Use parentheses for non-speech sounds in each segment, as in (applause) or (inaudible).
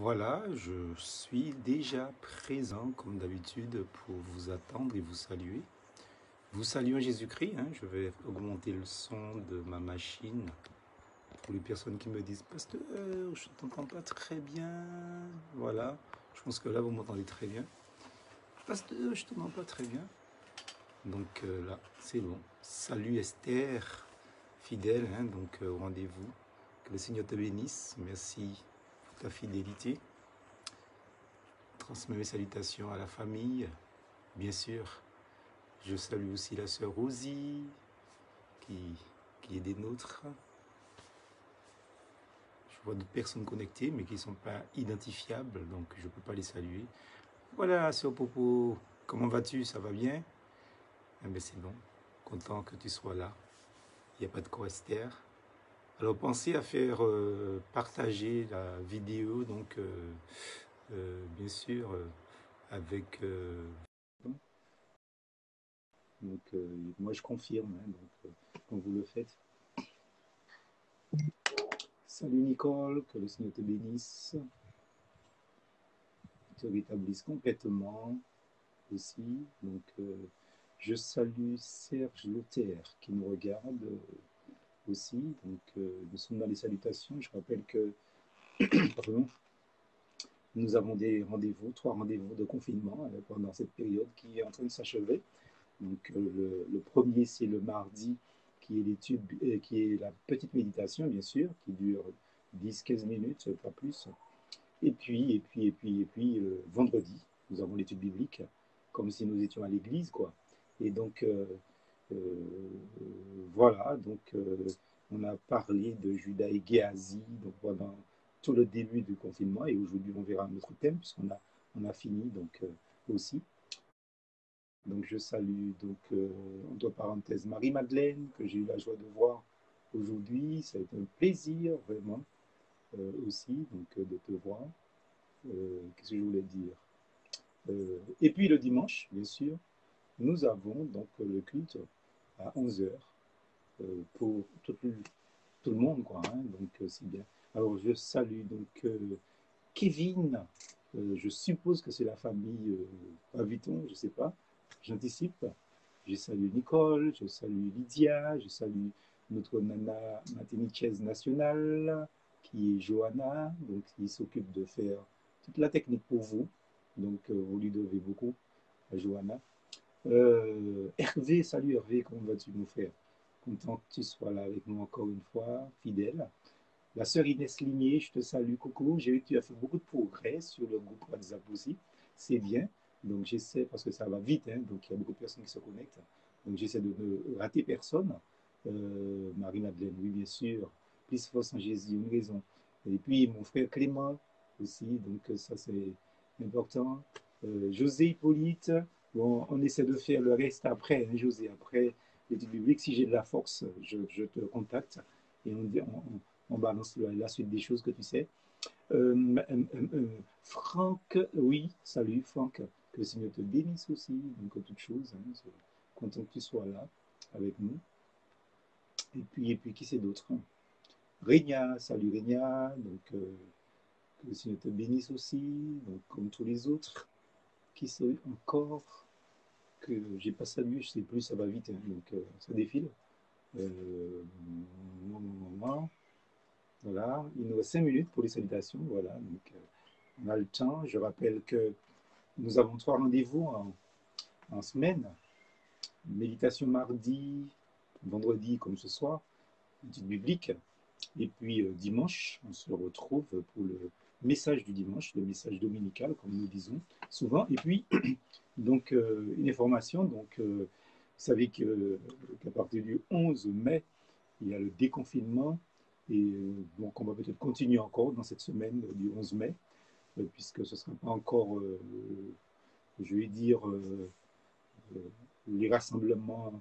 Voilà, je suis déjà présent comme d'habitude pour vous attendre et vous saluer. Vous saluez Jésus-Christ, hein, je vais augmenter le son de ma machine pour les personnes qui me disent Pasteur, je ne t'entends pas très bien. Voilà, je pense que là vous m'entendez très bien. Pasteur, je ne t'entends pas très bien. Donc euh, là, c'est bon. Salut Esther, fidèle, hein, donc euh, rendez-vous. Que le Seigneur te bénisse. Merci ta fidélité. Transmets mes salutations à la famille, bien sûr. Je salue aussi la sœur Rosie, qui, qui est des nôtres. Je vois d'autres personnes connectées, mais qui ne sont pas identifiables, donc je ne peux pas les saluer. Voilà, sœur Popo, comment vas-tu? Ça va bien? Eh bien, c'est bon, content que tu sois là. Il n'y a pas de quoi. Alors pensez à faire euh, partager la vidéo, donc euh, euh, bien sûr avec... donc moi je confirme, hein, donc quand vous le faites. Salut Nicole, que le Seigneur te bénisse, te rétablisse complètement aussi. Donc je salue Serge Luther qui nous regarde Donc, euh, nous sommes dans les salutations. Je rappelle que (clears throat) nous avons des rendez-vous, trois rendez-vous de confinement euh, pendant cette période qui est en train de s'achever. Donc, euh, le, premier, c'est le mardi, qui est l'étude, qui est la petite méditation, bien sûr, qui dure 10-15 minutes, pas plus. Et puis, et puis, et puis, et puis, vendredi, nous avons l'étude biblique, comme si nous étions à l'église, quoi. Et donc, voilà, donc euh, on a parlé de Judas et Géasi donc pendant tout le début du confinement et aujourd'hui on verra un autre thème puisqu'on a, on a fini donc euh, aussi. Donc je salue donc entre parenthèses Marie-Madeleine que j'ai eu la joie de voir aujourd'hui. Ça a été un plaisir vraiment aussi donc de te voir. Qu'est-ce que je voulais dire? Et puis le dimanche, bien sûr, nous avons donc le culte à 11 heures euh, pour tout, le monde, quoi. Hein, donc, euh, c'est bien. Alors, je salue donc euh, Kevin. je suppose que c'est la famille Paviton, je ne sais pas. J'anticipe. Je salue Nicole, je salue Lydia, je salue notre nana matinichaise nationale, qui est Johanna, donc qui s'occupe de faire toute la technique pour vous. Donc, vous lui devez beaucoup à Johanna. Euh, Hervé, salut Hervé, comment vas-tu mon frère? Content que tu sois là avec nous encore une fois, fidèle. La sœur Inès Ligné, je te salue, coucou. J'ai vu que tu as fait beaucoup de progrès sur le groupe WhatsApp aussi. C'est bien. Donc j'essaie, parce que ça va vite, hein, donc il y a beaucoup de personnes qui se connectent. Donc j'essaie de ne rater personne. Euh, Marie-Madeleine, oui, bien sûr. Plus force en Jésus, une raison. Et puis mon frère Clément aussi, donc ça c'est important. Euh, José Hippolyte, Bon, on essaie de faire le reste après, hein, José, après l'étude biblique. Si j'ai de la force, je, te contacte et on, on, balance la, suite des choses que tu sais. Euh, euh, euh, Franck, oui, salut Franck, que le Seigneur te bénisse aussi, donc toute chose. Hein, content que tu sois là avec nous. Et puis, et puis qui c'est d'autre Régna, salut Régna, donc que le Seigneur te bénisse aussi, donc comme tous les autres qui c'est encore que j'ai pas salué, je sais plus, ça va vite, hein, donc euh, ça défile. Euh, voilà, il nous reste 5 minutes pour les salutations, voilà, donc euh, on a le temps. Je rappelle que nous avons trois rendez-vous en, en, semaine. Méditation mardi, vendredi comme ce soir, étude biblique. Et puis dimanche, on se retrouve pour le message du dimanche, le message dominical, comme nous disons souvent. Et puis, (clears throat) donc, euh, une information, donc, euh, vous savez qu'à partir du 11 mai, il y a le déconfinement, et donc on va peut-être continuer encore dans cette semaine du 11 mai, euh, puisque ce ne sera pas encore, je vais dire, les rassemblements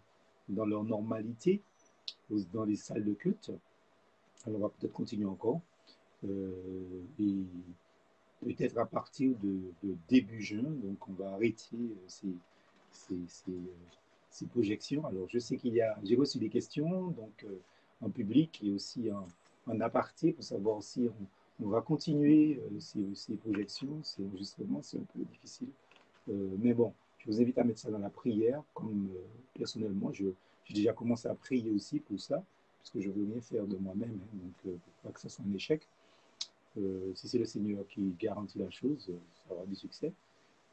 dans leur normalité, dans les salles de culte. Alors on va peut-être continuer encore. Euh, et peut-être à partir de, début juin, donc on va arrêter euh, ces, ces, euh, ces, projections. Alors je sais qu'il y a, j'ai reçu des questions donc en public et aussi en, en aparté pour savoir si on va continuer ces, projections, ces enregistrements, c'est un peu difficile. mais bon, je vous invite à mettre ça dans la prière, comme personnellement, j'ai déjà commencé à prier aussi pour ça, parce que je veux bien faire de moi-même, hein, donc pas que ça soit un échec. Si c'est le Seigneur qui garantit la chose, ça aura du succès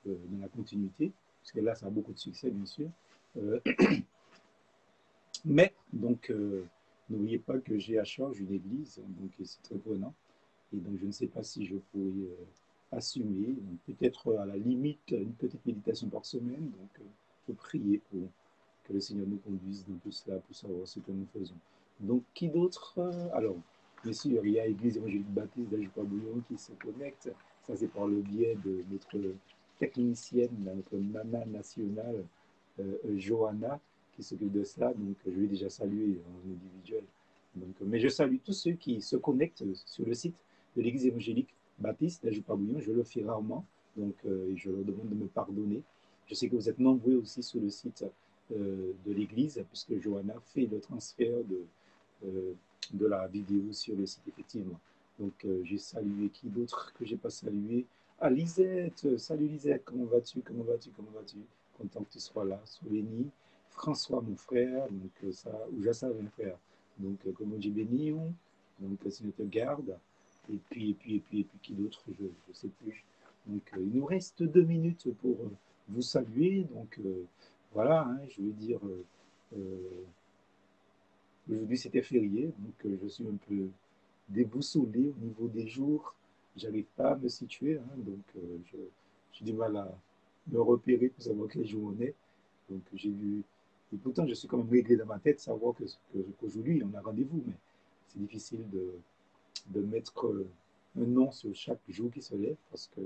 dans la continuité, parce que là, ça a beaucoup de succès, bien sûr. (clears throat) mais, donc, N'oubliez pas que j'ai à charge une église, donc c'est très prenant. Et donc, je ne sais pas si je pourrais euh, assumer, peut-être à la limite, une petite méditation par semaine. Donc, euh, faut prier pour que le Seigneur nous conduise dans tout cela pour savoir ce que nous faisons. Donc, qui d'autre euh, Alors, bien sûr, il y a l'Église évangélique baptiste d'Ajupa-Bouillon qui se connecte. Ça, c'est par le biais de notre technicienne, notre nana nationale, Johanna, qui s'occupe de cela. Donc, je vais déjà saluer en individuel. Mais je salue tous ceux qui se connectent sur le site de l'Église évangélique baptiste d'Ajoupabouillon. Je le fais rarement, donc euh, je leur demande de me pardonner. Je sais que vous êtes nombreux aussi sur le site euh, de l'Église, puisque Johanna fait le transfert de, euh, de la vidéo sur le site, effectivement. Donc, j'ai salué qui d'autre que j'ai pas salué? Ah, Lisette Salut Lisette, comment vas-tu? Comment vas-tu? Comment vas-tu? Content que tu sois là. Souveni, François, mon frère, donc euh, ça, ou Jassa, mon frère. Donc, euh, comme on dit Bénion, donc c'est notre garde. Et puis, et puis, et puis, et puis, qui d'autre, je ne sais plus. Donc, euh, il nous reste deux minutes pour vous saluer. Donc, voilà, hein, je veux dire, aujourd'hui c'était férié, donc je suis un peu déboussolé au niveau des jours. J'arrive pas à me situer, hein, donc j'ai du mal à me repérer pour savoir quel jour on est. Donc, j'ai vu et pourtant, je suis quand même réglé dans ma tête, savoir qu'aujourd'hui, que, on a rendez-vous, mais c'est difficile de, de mettre euh, un nom sur chaque jour qui se lève, parce que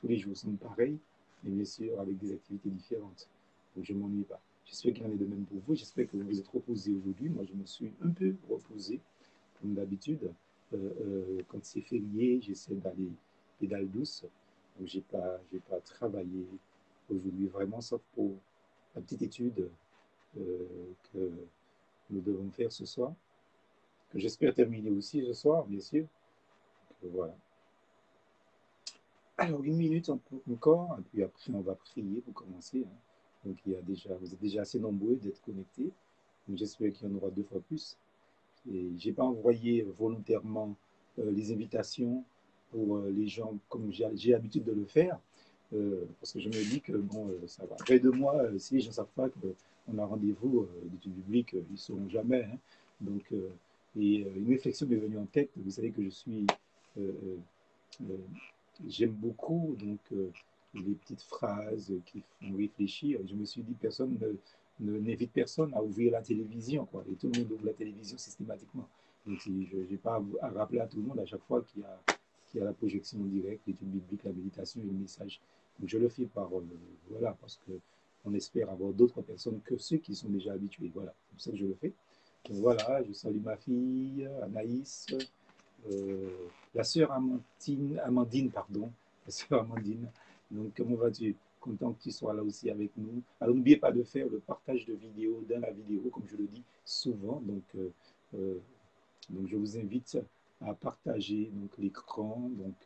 tous les jours sont pareils, mais bien sûr avec des activités différentes. Donc, je ne m'ennuie pas. J'espère qu'il en est de même pour vous. J'espère que vous vous êtes reposé aujourd'hui. Moi, je me suis un peu reposé, comme d'habitude. Euh, euh, quand c'est férié, j'essaie d'aller pédale douce. Donc, je n'ai pas, pas travaillé aujourd'hui, vraiment, sauf pour la petite étude euh, que nous devons faire ce soir, que j'espère terminer aussi ce soir, bien sûr. voilà. Alors, une minute encore, et puis après, on va prier pour commencer. Hein. Donc, il y a déjà, vous êtes déjà assez nombreux d'être connectés. J'espère qu'il y en aura deux fois plus. Et je n'ai pas envoyé volontairement euh, les invitations pour euh, les gens comme j'ai l'habitude de le faire, parce que je me dis que bon, ça va. Près de moi, si les gens ne savent pas que on a rendez-vous euh, d'études publiques, euh, ils ne seront jamais. Hein. Donc, euh, et une réflexion m'est venue en tête. Vous savez que je suis, j'aime beaucoup donc les petites phrases qui font réfléchir. Je me suis dit, personne ne, n'invite personne à ouvrir la télévision, quoi. Et tout le monde ouvre la télévision systématiquement. Donc, je n'ai pas à rappeler à tout le monde à chaque fois qu'il y a, y a la projection en direct, l'étude biblique, la méditation et le message. Donc, je le fais par, voilà, parce que on espère avoir d'autres personnes que ceux qui sont déjà habitués. Voilà, c'est pour ça que je le fais. Donc voilà, je salue ma fille, Anaïs, euh, la sœur Amandine, pardon, la sœur Amandine. Donc, comment vas-tu? Content que tu sois là aussi avec nous. Alors, n'oubliez pas de faire le partage de vidéos dans la vidéo, comme je le dis souvent. Donc, euh, euh, donc je vous invite à partager l'écran, donc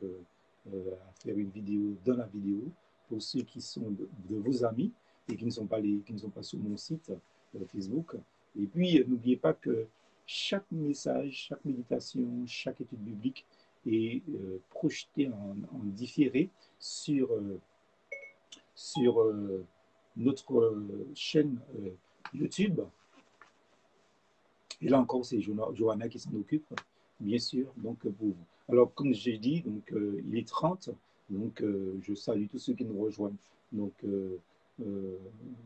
à faire une vidéo dans la vidéo pour ceux qui sont de vos amis et qui ne sont pas, les, qui ne sont pas sur mon site euh, Facebook. Et puis, euh, n'oubliez pas que chaque message, chaque méditation, chaque étude biblique est euh, projeté en, différé sur, sur notre chaîne YouTube. Et là encore, c'est Johanna qui s'en occupe, bien sûr, donc pour vous. Alors, comme j'ai dit, donc, il est 30, donc je salue tous ceux qui nous rejoignent. Donc, euh,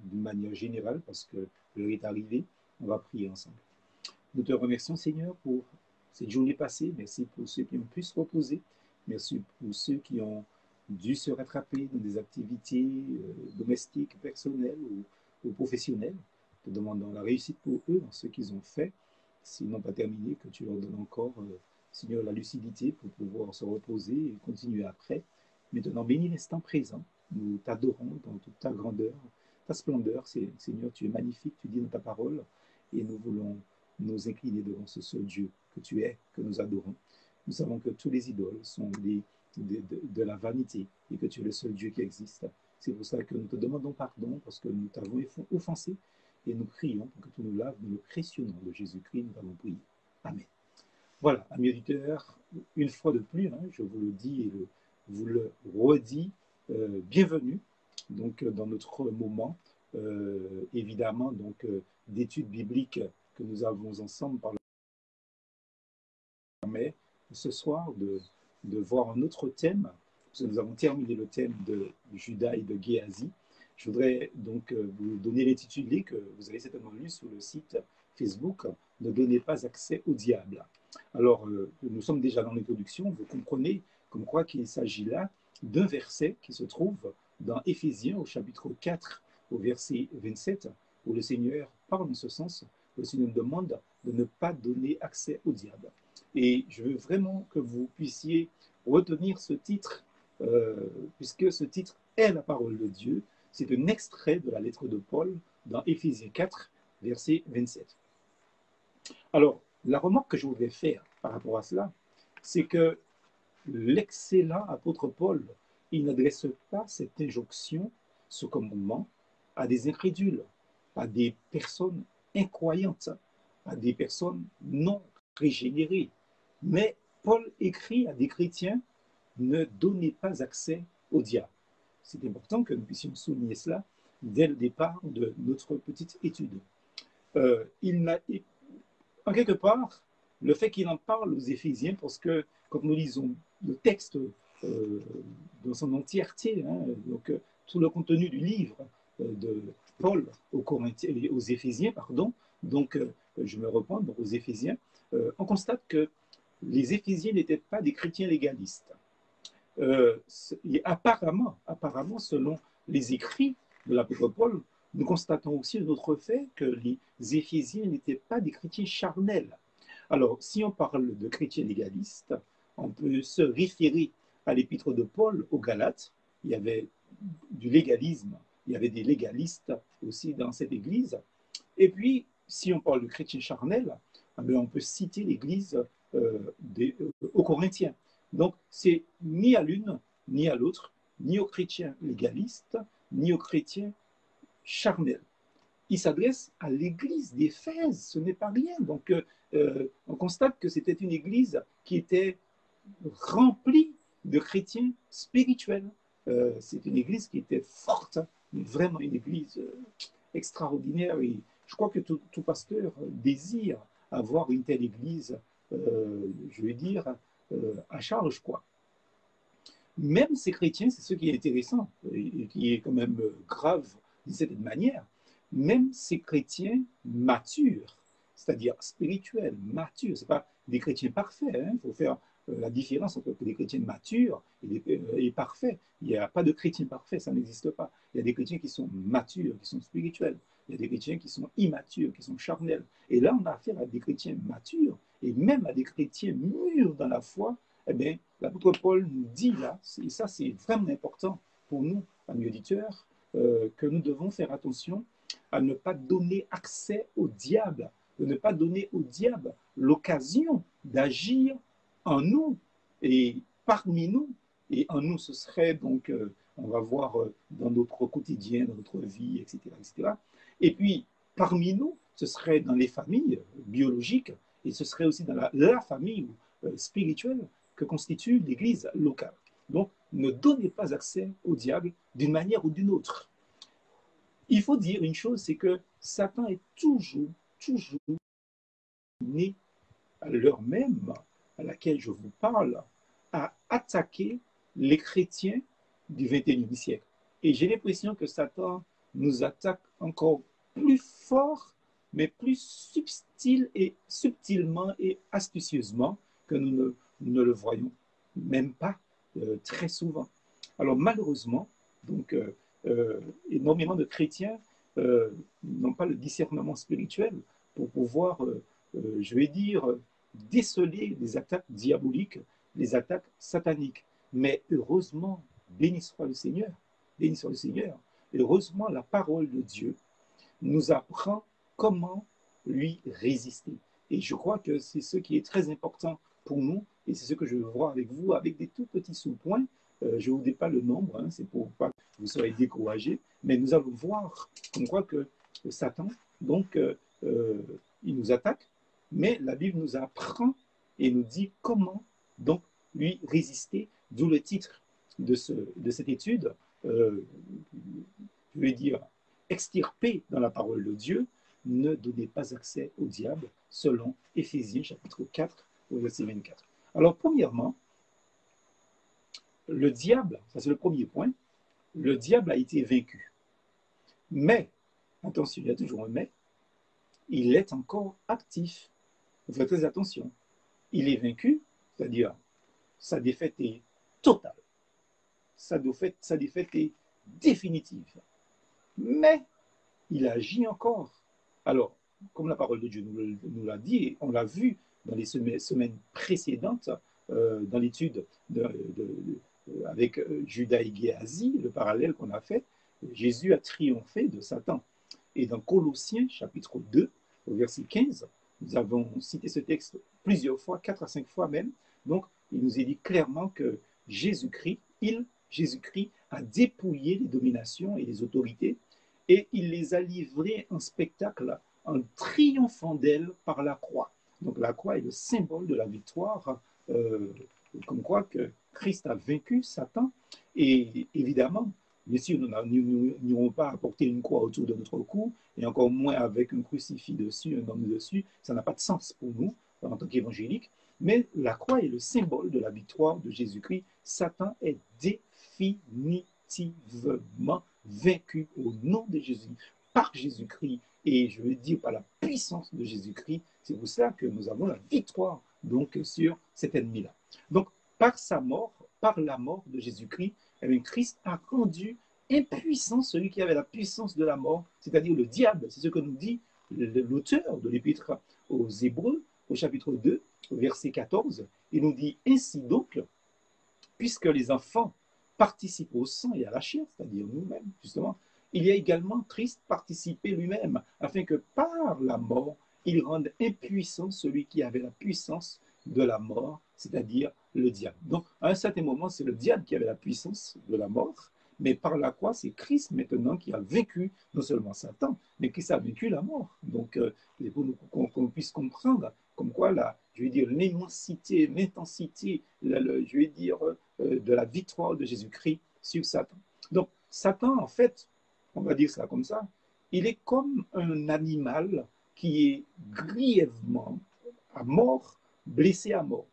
d'une manière générale parce que l'heure est arrivée. On va prier ensemble. Nous te remercions, Seigneur, pour cette journée passée. Merci pour ceux qui ont pu se reposer. Merci pour ceux qui ont dû se rattraper dans des activités euh, domestiques, personnelles ou, professionnelles. Te demandons la réussite pour eux dans ce qu'ils ont fait. S'ils n'ont pas terminé, que tu leur donnes encore, euh, Seigneur, la lucidité pour pouvoir se reposer et continuer après. Maintenant, bénis l'instant présent nous t'adorons dans toute ta grandeur, ta splendeur. Seigneur, tu es magnifique, tu dis dans ta parole, et nous voulons nous incliner devant ce seul Dieu que tu es, que nous adorons. nous savons que tous les idoles sont des, de, la vanité et que tu es le seul Dieu qui existe. C'est pour ça que nous te demandons pardon parce que nous t'avons offensé et nous crions pour que tu nous laves dans le nom de Jésus-Christ. Nous allons prier. Amen. Voilà, amis auditeurs, une fois de plus, hein, je vous le dis et le, vous le redis, euh, bienvenue donc, dans notre moment, euh, évidemment, donc euh, d'études bibliques que nous avons ensemble par le mais ce soir de, de voir un autre thème, parce que nous avons terminé le thème de Judas et de Géasi. Je voudrais donc vous donner l'intitulé que vous avez certainement lu sur le site Facebook, Ne donnez pas accès au diable. Alors, euh, nous sommes déjà dans l'introduction, vous comprenez comme quoi qu'il s'agit là d'un verset qui se trouve dans Éphésiens au chapitre 4, au verset 27, où le Seigneur parle en ce sens, le Seigneur demande de ne pas donner accès au diable. Et je veux vraiment que vous puissiez retenir ce titre, euh, puisque ce titre est la parole de Dieu. C'est un extrait de la lettre de Paul dans Éphésiens 4, verset 27. Alors, la remarque que je voudrais faire par rapport à cela, c'est que l'excellent apôtre Paul, il n'adresse pas cette injonction, ce commandement, à des incrédules, à des personnes incroyantes, à des personnes non régénérées. Mais Paul écrit à des chrétiens, ne donnez pas accès au diable. C'est important que nous puissions souligner cela dès le départ de notre petite étude. Euh, il en quelque part, le fait qu'il en parle aux Éphésiens, parce que quand nous lisons le texte euh, dans son entièreté, hein, donc euh, tout le contenu du livre de Paul aux, Corinthiens, aux Éphésiens, pardon, donc je me reprends aux Éphésiens, on constate que les Éphésiens n'étaient pas des chrétiens légalistes. et apparemment, apparemment, selon les écrits de l'apôtre Paul, nous constatons aussi un autre fait que les Éphésiens n'étaient pas des chrétiens charnels. Alors, si on parle de chrétiens légalistes, on peut se référer à l'épître de Paul aux Galates. Il y avait du légalisme, il y avait des légalistes aussi dans cette église. Et puis, si on parle de chrétiens charnels, eh on peut citer l'église euh, euh, aux Corinthiens. Donc, c'est ni à l'une, ni à l'autre, ni aux chrétiens légalistes, ni aux chrétiens charnel. Il s'adresse à l'église d'Éphèse, ce n'est pas rien. Donc, euh, on constate que c'était une église qui était remplie de chrétiens spirituels. C'est une église qui était forte, vraiment une église extraordinaire. Et je crois que tout, pasteur désire avoir une telle église, je vais dire, à charge, quoi. Même ces chrétiens, c'est ce qui est intéressant et qui est quand même grave d'une certaine manière, même ces chrétiens matures, c'est-à-dire spirituels, matures, ce pas des chrétiens parfaits, hein. il faut faire euh, la différence entre des chrétiens matures et, euh, parfaits. Il n'y a pas de chrétiens parfaits, ça n'existe pas. Il y a des chrétiens qui sont matures, qui sont spirituels. Il y a des chrétiens qui sont immatures, qui sont charnels. Et là, on a affaire à des chrétiens matures et même à des chrétiens mûrs dans la foi. Eh bien, l'apôtre Paul nous dit là, et ça c'est vraiment important pour nous, amis auditeurs, euh, que nous devons faire attention à ne pas donner accès au diable, de ne pas donner au diable l'occasion d'agir en nous et parmi nous. Et en nous, ce serait donc, euh, on va voir euh, dans notre quotidien, dans notre vie, etc., etc. Et puis, parmi nous, ce serait dans les familles biologiques et ce serait aussi dans la, la famille spirituelle que constitue l'Église locale. Donc, ne donnez pas accès au diable d'une manière ou d'une autre. Il faut dire une chose, c'est que Satan est toujours, toujours né à l'heure même à laquelle je vous parle, à attaquer les chrétiens du XXIe siècle. Et j'ai l'impression que Satan nous attaque encore plus fort, mais plus subtil et subtilement et astucieusement que nous ne, le voyons même pas euh, très souvent. Alors malheureusement, donc, euh, euh, énormément de chrétiens n'ont pas le discernement spirituel pour pouvoir, je vais dire, déceler les attaques diaboliques, les attaques sataniques. Mais heureusement, béni soit le Seigneur, béni soit le Seigneur, heureusement la parole de Dieu nous apprend comment lui résister. Et je crois que c'est ce qui est très important pour nous et c'est ce que je veux voir avec vous, avec des tout petits sous-points. Euh, je ne vous dis pas le nombre, hein, c'est pour pas que vous soyez découragés, mais nous allons voir comme quoi que Satan, donc, euh, euh, il nous attaque, mais la Bible nous apprend et nous dit comment donc lui résister, d'où le titre de, ce, de cette étude, je vais dire extirper dans la parole de Dieu, ne donnez pas accès au diable, selon Éphésiens chapitre 4, verset 24. Alors, premièrement, le diable, ça c'est le premier point, le diable a été vaincu. Mais, attention, il y a toujours un mais, il est encore actif. Vous faites très attention. Il est vaincu, c'est-à-dire sa défaite est totale. Sa défaite, est définitive. Mais il agit encore. Alors, comme la parole de Dieu nous l'a dit, et on l'a vu dans les semaines précédentes, euh, dans l'étude avec euh, Judas et Géasi, le parallèle qu'on a fait, Jésus a triomphé de Satan. Et dans Colossiens chapitre 2, au verset 15, nous avons cité ce texte plusieurs fois, quatre à cinq fois même. Donc, il nous est dit clairement que Jésus-Christ, il, Jésus-Christ, a dépouillé les dominations et les autorités et il les a livrées en spectacle en triomphant d'elles par la croix. Donc la croix est le symbole de la victoire, euh, comme quoi que Christ a vaincu Satan. Et évidemment, bien sûr, nous n'irons pas apporter une croix autour de notre cou, et encore moins avec un crucifix dessus, un homme dessus. Ça n'a pas de sens pour nous en tant qu'évangéliques. Mais la croix est le symbole de la victoire de Jésus-Christ. Satan est définitivement vaincu au nom de Jésus, par Jésus-Christ, et je veux dire par la puissance de Jésus-Christ. C'est pour ça que nous avons la victoire donc sur cet ennemi-là. Donc, par sa mort, par la mort de Jésus-Christ, Christ a rendu impuissant celui qui avait la puissance de la mort, c'est-à-dire le diable. C'est ce que nous dit l'auteur de l'épître aux Hébreux, au chapitre 2, au verset 14. Il nous dit Ainsi donc, puisque les enfants participent au sang et à la chair, c'est-à-dire nous-mêmes, justement, il y a également Christ participé lui-même, afin que par la mort, il rende impuissant celui qui avait la puissance de la mort, c'est-à-dire le diable. Donc, à un certain moment, c'est le diable qui avait la puissance de la mort, mais par la croix, c'est Christ maintenant qui a vaincu non seulement Satan, mais qui a vaincu la mort. Donc, euh, pour qu'on puisse comprendre comme quoi, là, je veux dire, l'immensité, l'intensité, je vais dire, euh, de la victoire de Jésus-Christ sur Satan. Donc, Satan, en fait, on va dire ça comme ça, il est comme un animal qui est grièvement à mort, blessé à mort.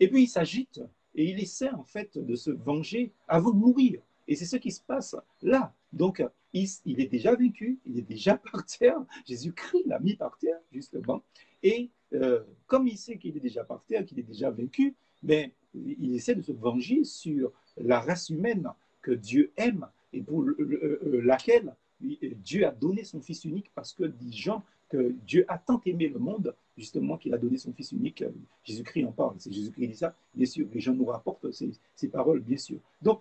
Et puis il s'agite et il essaie en fait de se venger avant de mourir. Et c'est ce qui se passe là. Donc il, est déjà vaincu, il est déjà (laughs) par terre. Jésus-Christ l'a mis par terre, justement. Et euh, comme il sait qu'il est déjà par terre, qu'il est déjà vaincu, ben, il essaie de se venger sur la race humaine que Dieu aime et pour euh, laquelle Dieu a donné son Fils unique parce que dit Jean que Dieu a tant aimé le monde, justement, qu'il a donné son Fils unique. Jésus-Christ en parle, c'est Jésus-Christ dit ça, bien sûr, les gens nous rapportent ces, ces paroles, bien sûr. Donc,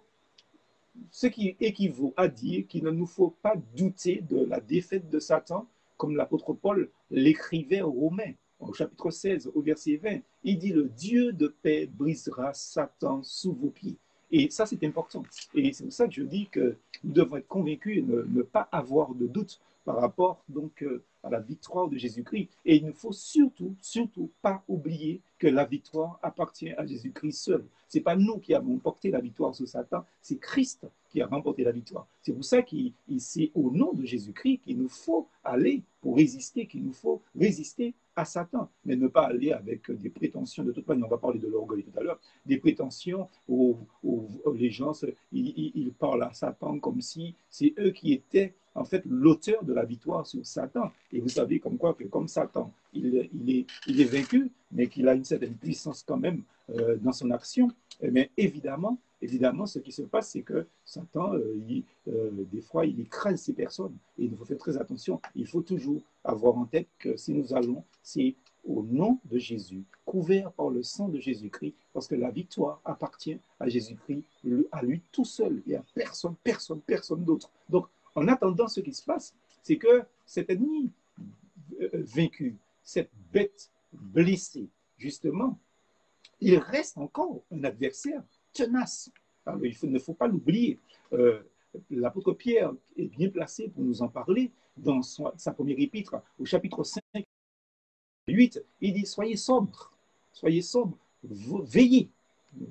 ce qui équivaut à dire qu'il ne nous faut pas douter de la défaite de Satan, comme l'apôtre Paul l'écrivait aux Romains, au chapitre 16, au verset 20. Il dit, le Dieu de paix brisera Satan sous vos pieds. Et ça, c'est important. Et c'est pour ça que je dis que nous devons être convaincus et ne, pas avoir de doute par rapport donc euh, à la victoire de Jésus-Christ. Et il ne faut surtout, surtout pas oublier que la victoire appartient à Jésus-Christ seul. Ce n'est pas nous qui avons porté la victoire sur Satan, c'est Christ qui a remporté la victoire. C'est pour ça qu'il c'est au nom de Jésus-Christ qu'il nous faut aller pour résister, qu'il nous faut résister à Satan, mais ne pas aller avec des prétentions, de toute manière, on va parler de l'orgueil tout à l'heure, des prétentions où, les gens, ils, parlent à Satan comme si c'est eux qui étaient en fait l'auteur de la victoire sur Satan. Et vous savez comme quoi que comme Satan, il, est, vaincu, mais qu'il a une certaine puissance quand même euh, dans son action, mais évidemment, évidemment, ce qui se passe, c'est que Satan, euh, euh, des fois, il écrase ces personnes. Il faut faire très attention. Il faut toujours avoir en tête que si nous allons, c'est au nom de Jésus, couvert par le sang de Jésus-Christ, parce que la victoire appartient à Jésus-Christ, à lui tout seul, et à personne, personne, personne d'autre. Donc, en attendant, ce qui se passe, c'est que cet ennemi vaincu, cette bête blessée, justement, il reste encore un adversaire tenace. il ne faut pas l'oublier. Euh, l'apôtre Pierre est bien placé pour nous en parler dans sa première épître, au chapitre 5, 8. Il dit Soyez sobres, soyez sobres, veillez.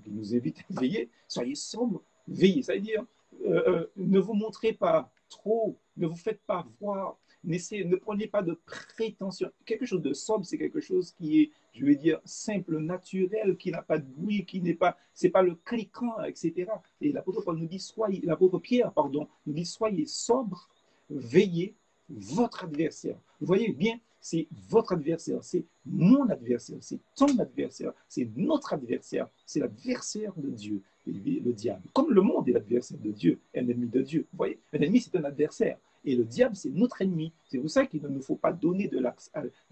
il nous invite à veiller, soyez sobres, veillez. C'est-à-dire, euh, euh, ne vous montrez pas trop, ne vous faites pas voir, ne prenez pas de prétention. Quelque chose de sobre, c'est quelque chose qui est, je vais dire, simple, naturel, qui n'a pas de bruit, qui n'est pas, c'est pas le cliquant, etc. Et l'apôtre Paul nous dit, soyez, l'apôtre Pierre, pardon, nous dit, soyez sobre, veillez votre adversaire. Vous voyez bien, c'est votre adversaire, c'est mon adversaire, c'est ton adversaire, c'est notre adversaire, c'est l'adversaire de Dieu, le diable. Comme le monde est l'adversaire de Dieu, un ennemi de Dieu. Vous voyez, un ennemi, c'est un adversaire. Et le diable, c'est notre ennemi. C'est pour ça qu'il ne nous faut pas donner de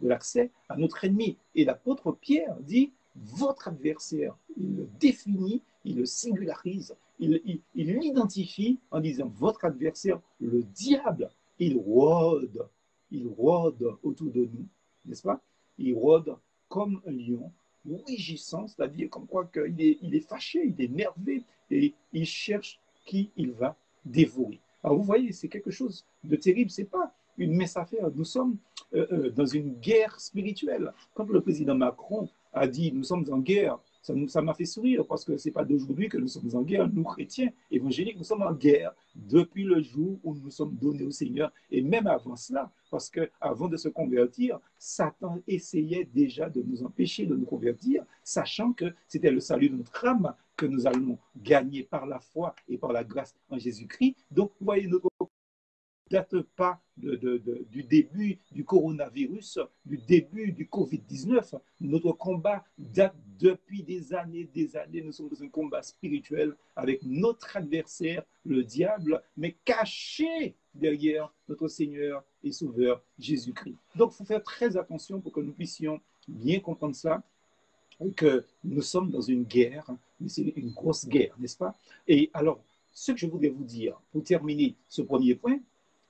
l'accès à notre ennemi. Et l'apôtre Pierre dit, votre adversaire, il le définit, il le singularise, il l'identifie en disant, votre adversaire, le diable, il rôde, il rôde autour de nous, n'est-ce pas? Il rôde comme un lion, rugissant, c'est-à-dire comme quoi qu'il est, il est fâché, il est énervé, et il cherche qui il va dévorer. Alors vous voyez, c'est quelque chose de terrible. C'est pas une messe à faire. Nous sommes euh, euh, dans une guerre spirituelle. Quand le président Macron a dit nous sommes en guerre, ça m'a fait sourire parce que ce n'est pas d'aujourd'hui que nous sommes en guerre. Nous, chrétiens évangéliques, nous sommes en guerre depuis le jour où nous sommes donnés au Seigneur et même avant cela, parce qu'avant de se convertir, Satan essayait déjà de nous empêcher de nous convertir, sachant que c'était le salut de notre âme que nous allons gagner par la foi et par la grâce en Jésus-Christ. Donc, vous voyez, notre date pas du début du coronavirus, du début du Covid-19. Notre combat date depuis des années, des années. Nous sommes dans un combat spirituel avec notre adversaire, le diable, mais caché derrière notre Seigneur et Sauveur Jésus-Christ. Donc, il faut faire très attention pour que nous puissions bien comprendre ça que nous sommes dans une guerre, mais c'est une grosse guerre, n'est-ce pas? Et alors, ce que je voudrais vous dire, pour terminer ce premier point,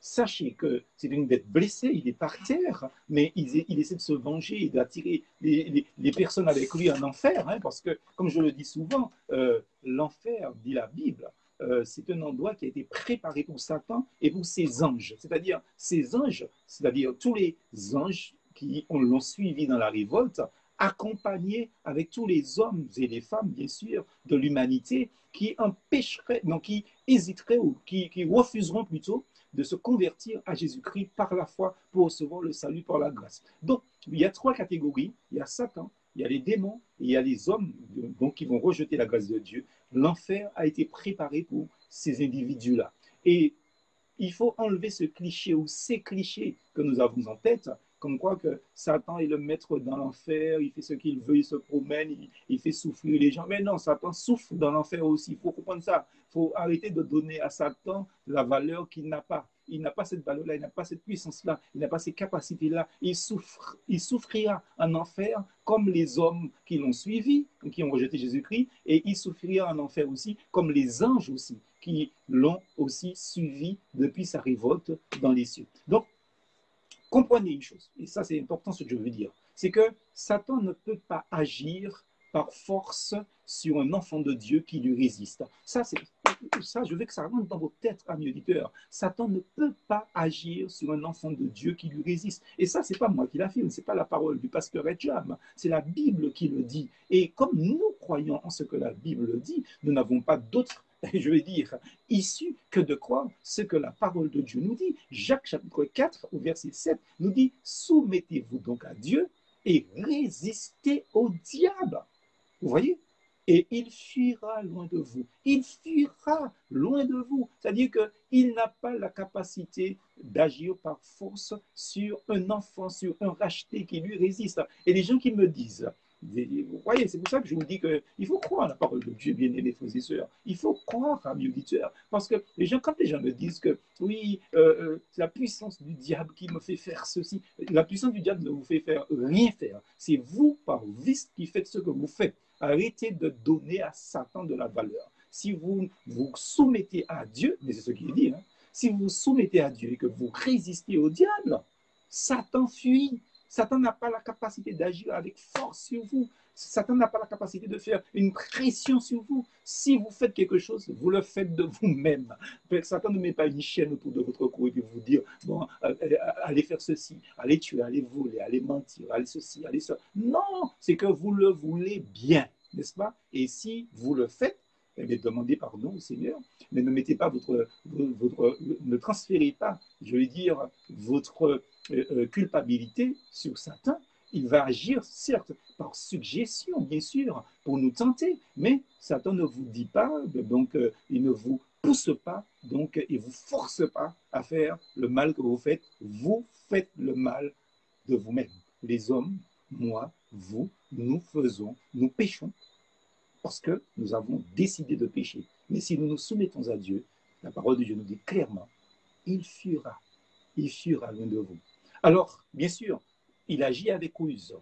sachez que c'est une bête blessée, il est par terre, mais il, essaie de se venger et d'attirer les, personnes avec lui en enfer, hein, parce que, comme je le dis souvent, euh, l'enfer, dit la Bible, euh, c'est un endroit qui a été préparé pour Satan et pour ses anges. C'est-à-dire, ses anges, c'est-à-dire tous les anges qui l'ont suivi dans la révolte, accompagnés avec tous les hommes et les femmes, bien sûr, de l'humanité, qui empêcheraient, non, qui hésiteraient ou qui refuseront plutôt de se convertir à Jésus-Christ par la foi pour recevoir le salut par la grâce. Donc, il y a trois catégories. Il y a Satan, il y a les démons et il y a les hommes qui vont rejeter la grâce de Dieu. L'enfer a été préparé pour ces individus-là. Et il faut enlever ce cliché ou ces clichés que nous avons en tête comme quoi que Satan est le maître dans l'enfer, il fait ce qu'il veut, il se promène, il, fait souffrir les gens. Mais non, Satan souffre dans l'enfer aussi. Il faut comprendre ça. Il faut arrêter de donner à Satan la valeur qu'il n'a pas. Il n'a pas cette valeur-là, il n'a pas cette puissance-là, il n'a pas ces capacités-là. Il, souffre, il souffrira en enfer comme les hommes qui l'ont suivi, qui ont rejeté Jésus-Christ, et il souffrira en enfer aussi comme les anges aussi, qui l'ont aussi suivi depuis sa révolte dans les cieux. Donc, comprenez une chose, et ça c'est important ce que je veux dire, c'est que Satan ne peut pas agir par force sur un enfant de Dieu qui lui résiste. Ça, c'est, ça, je veux que ça rentre dans vos têtes, amis auditeurs. Satan ne peut pas agir sur un enfant de Dieu qui lui résiste. Et ça, c'est pas moi qui l'affirme, c'est pas la parole du pasteur Edjam, c'est la Bible qui le dit. Et comme nous croyons en ce que la Bible dit, nous n'avons pas d'autre (laughs) je veux dire, issu que de croire ce que la parole de Dieu nous dit. Jacques chapitre 4 au verset 7 nous dit, soumettez-vous donc à Dieu et résistez au diable. Vous voyez? Et il fuira loin de vous. Il fuira loin de vous. C'est-à-dire qu'il n'a pas la capacité d'agir par force sur un enfant, sur un racheté qui lui résiste. Et les gens qui me disent, vous voyez, c'est pour ça que je vous dis qu'il faut croire à la parole de Dieu, bien aimés frères et sœurs. Il faut croire à mes auditeurs. Parce que les gens, quand les gens me disent que oui, euh, euh, c'est la puissance du diable qui me fait faire ceci, la puissance du diable ne vous fait faire rien faire. C'est vous, par vice, qui faites ce que vous faites. Arrêtez de donner à Satan de la valeur. Si vous vous soumettez à Dieu, mais c'est ce qu'il dit, hein, si vous vous soumettez à Dieu et que vous résistez au diable, Satan fuit Satan n'a pas la capacité d'agir avec force sur vous. Satan n'a pas la capacité de faire une pression sur vous. Si vous faites quelque chose, vous le faites de vous-même. Satan ne met pas une chaîne autour de votre cou et vous dire, bon, euh, euh, allez faire ceci, allez tuer, allez voler, allez mentir, allez ceci, allez cela. Non, c'est que vous le voulez bien, n'est-ce pas? Et si vous le faites, demandez pardon au Seigneur, mais ne mettez pas votre, ne transférez pas, je veux dire, votre euh, culpabilité sur Satan, il va agir, certes, par suggestion, bien sûr, pour nous tenter, mais Satan ne vous dit pas, donc euh, il ne vous pousse pas, donc il ne vous force pas à faire le mal que vous faites. Vous faites le mal de vous-même. Les hommes, moi, vous, nous faisons, nous péchons parce que nous avons décidé de pécher. Mais si nous nous soumettons à Dieu, la parole de Dieu nous dit clairement, il fuira, il fuira loin de vous. Alors, bien sûr, il agit avec ruse.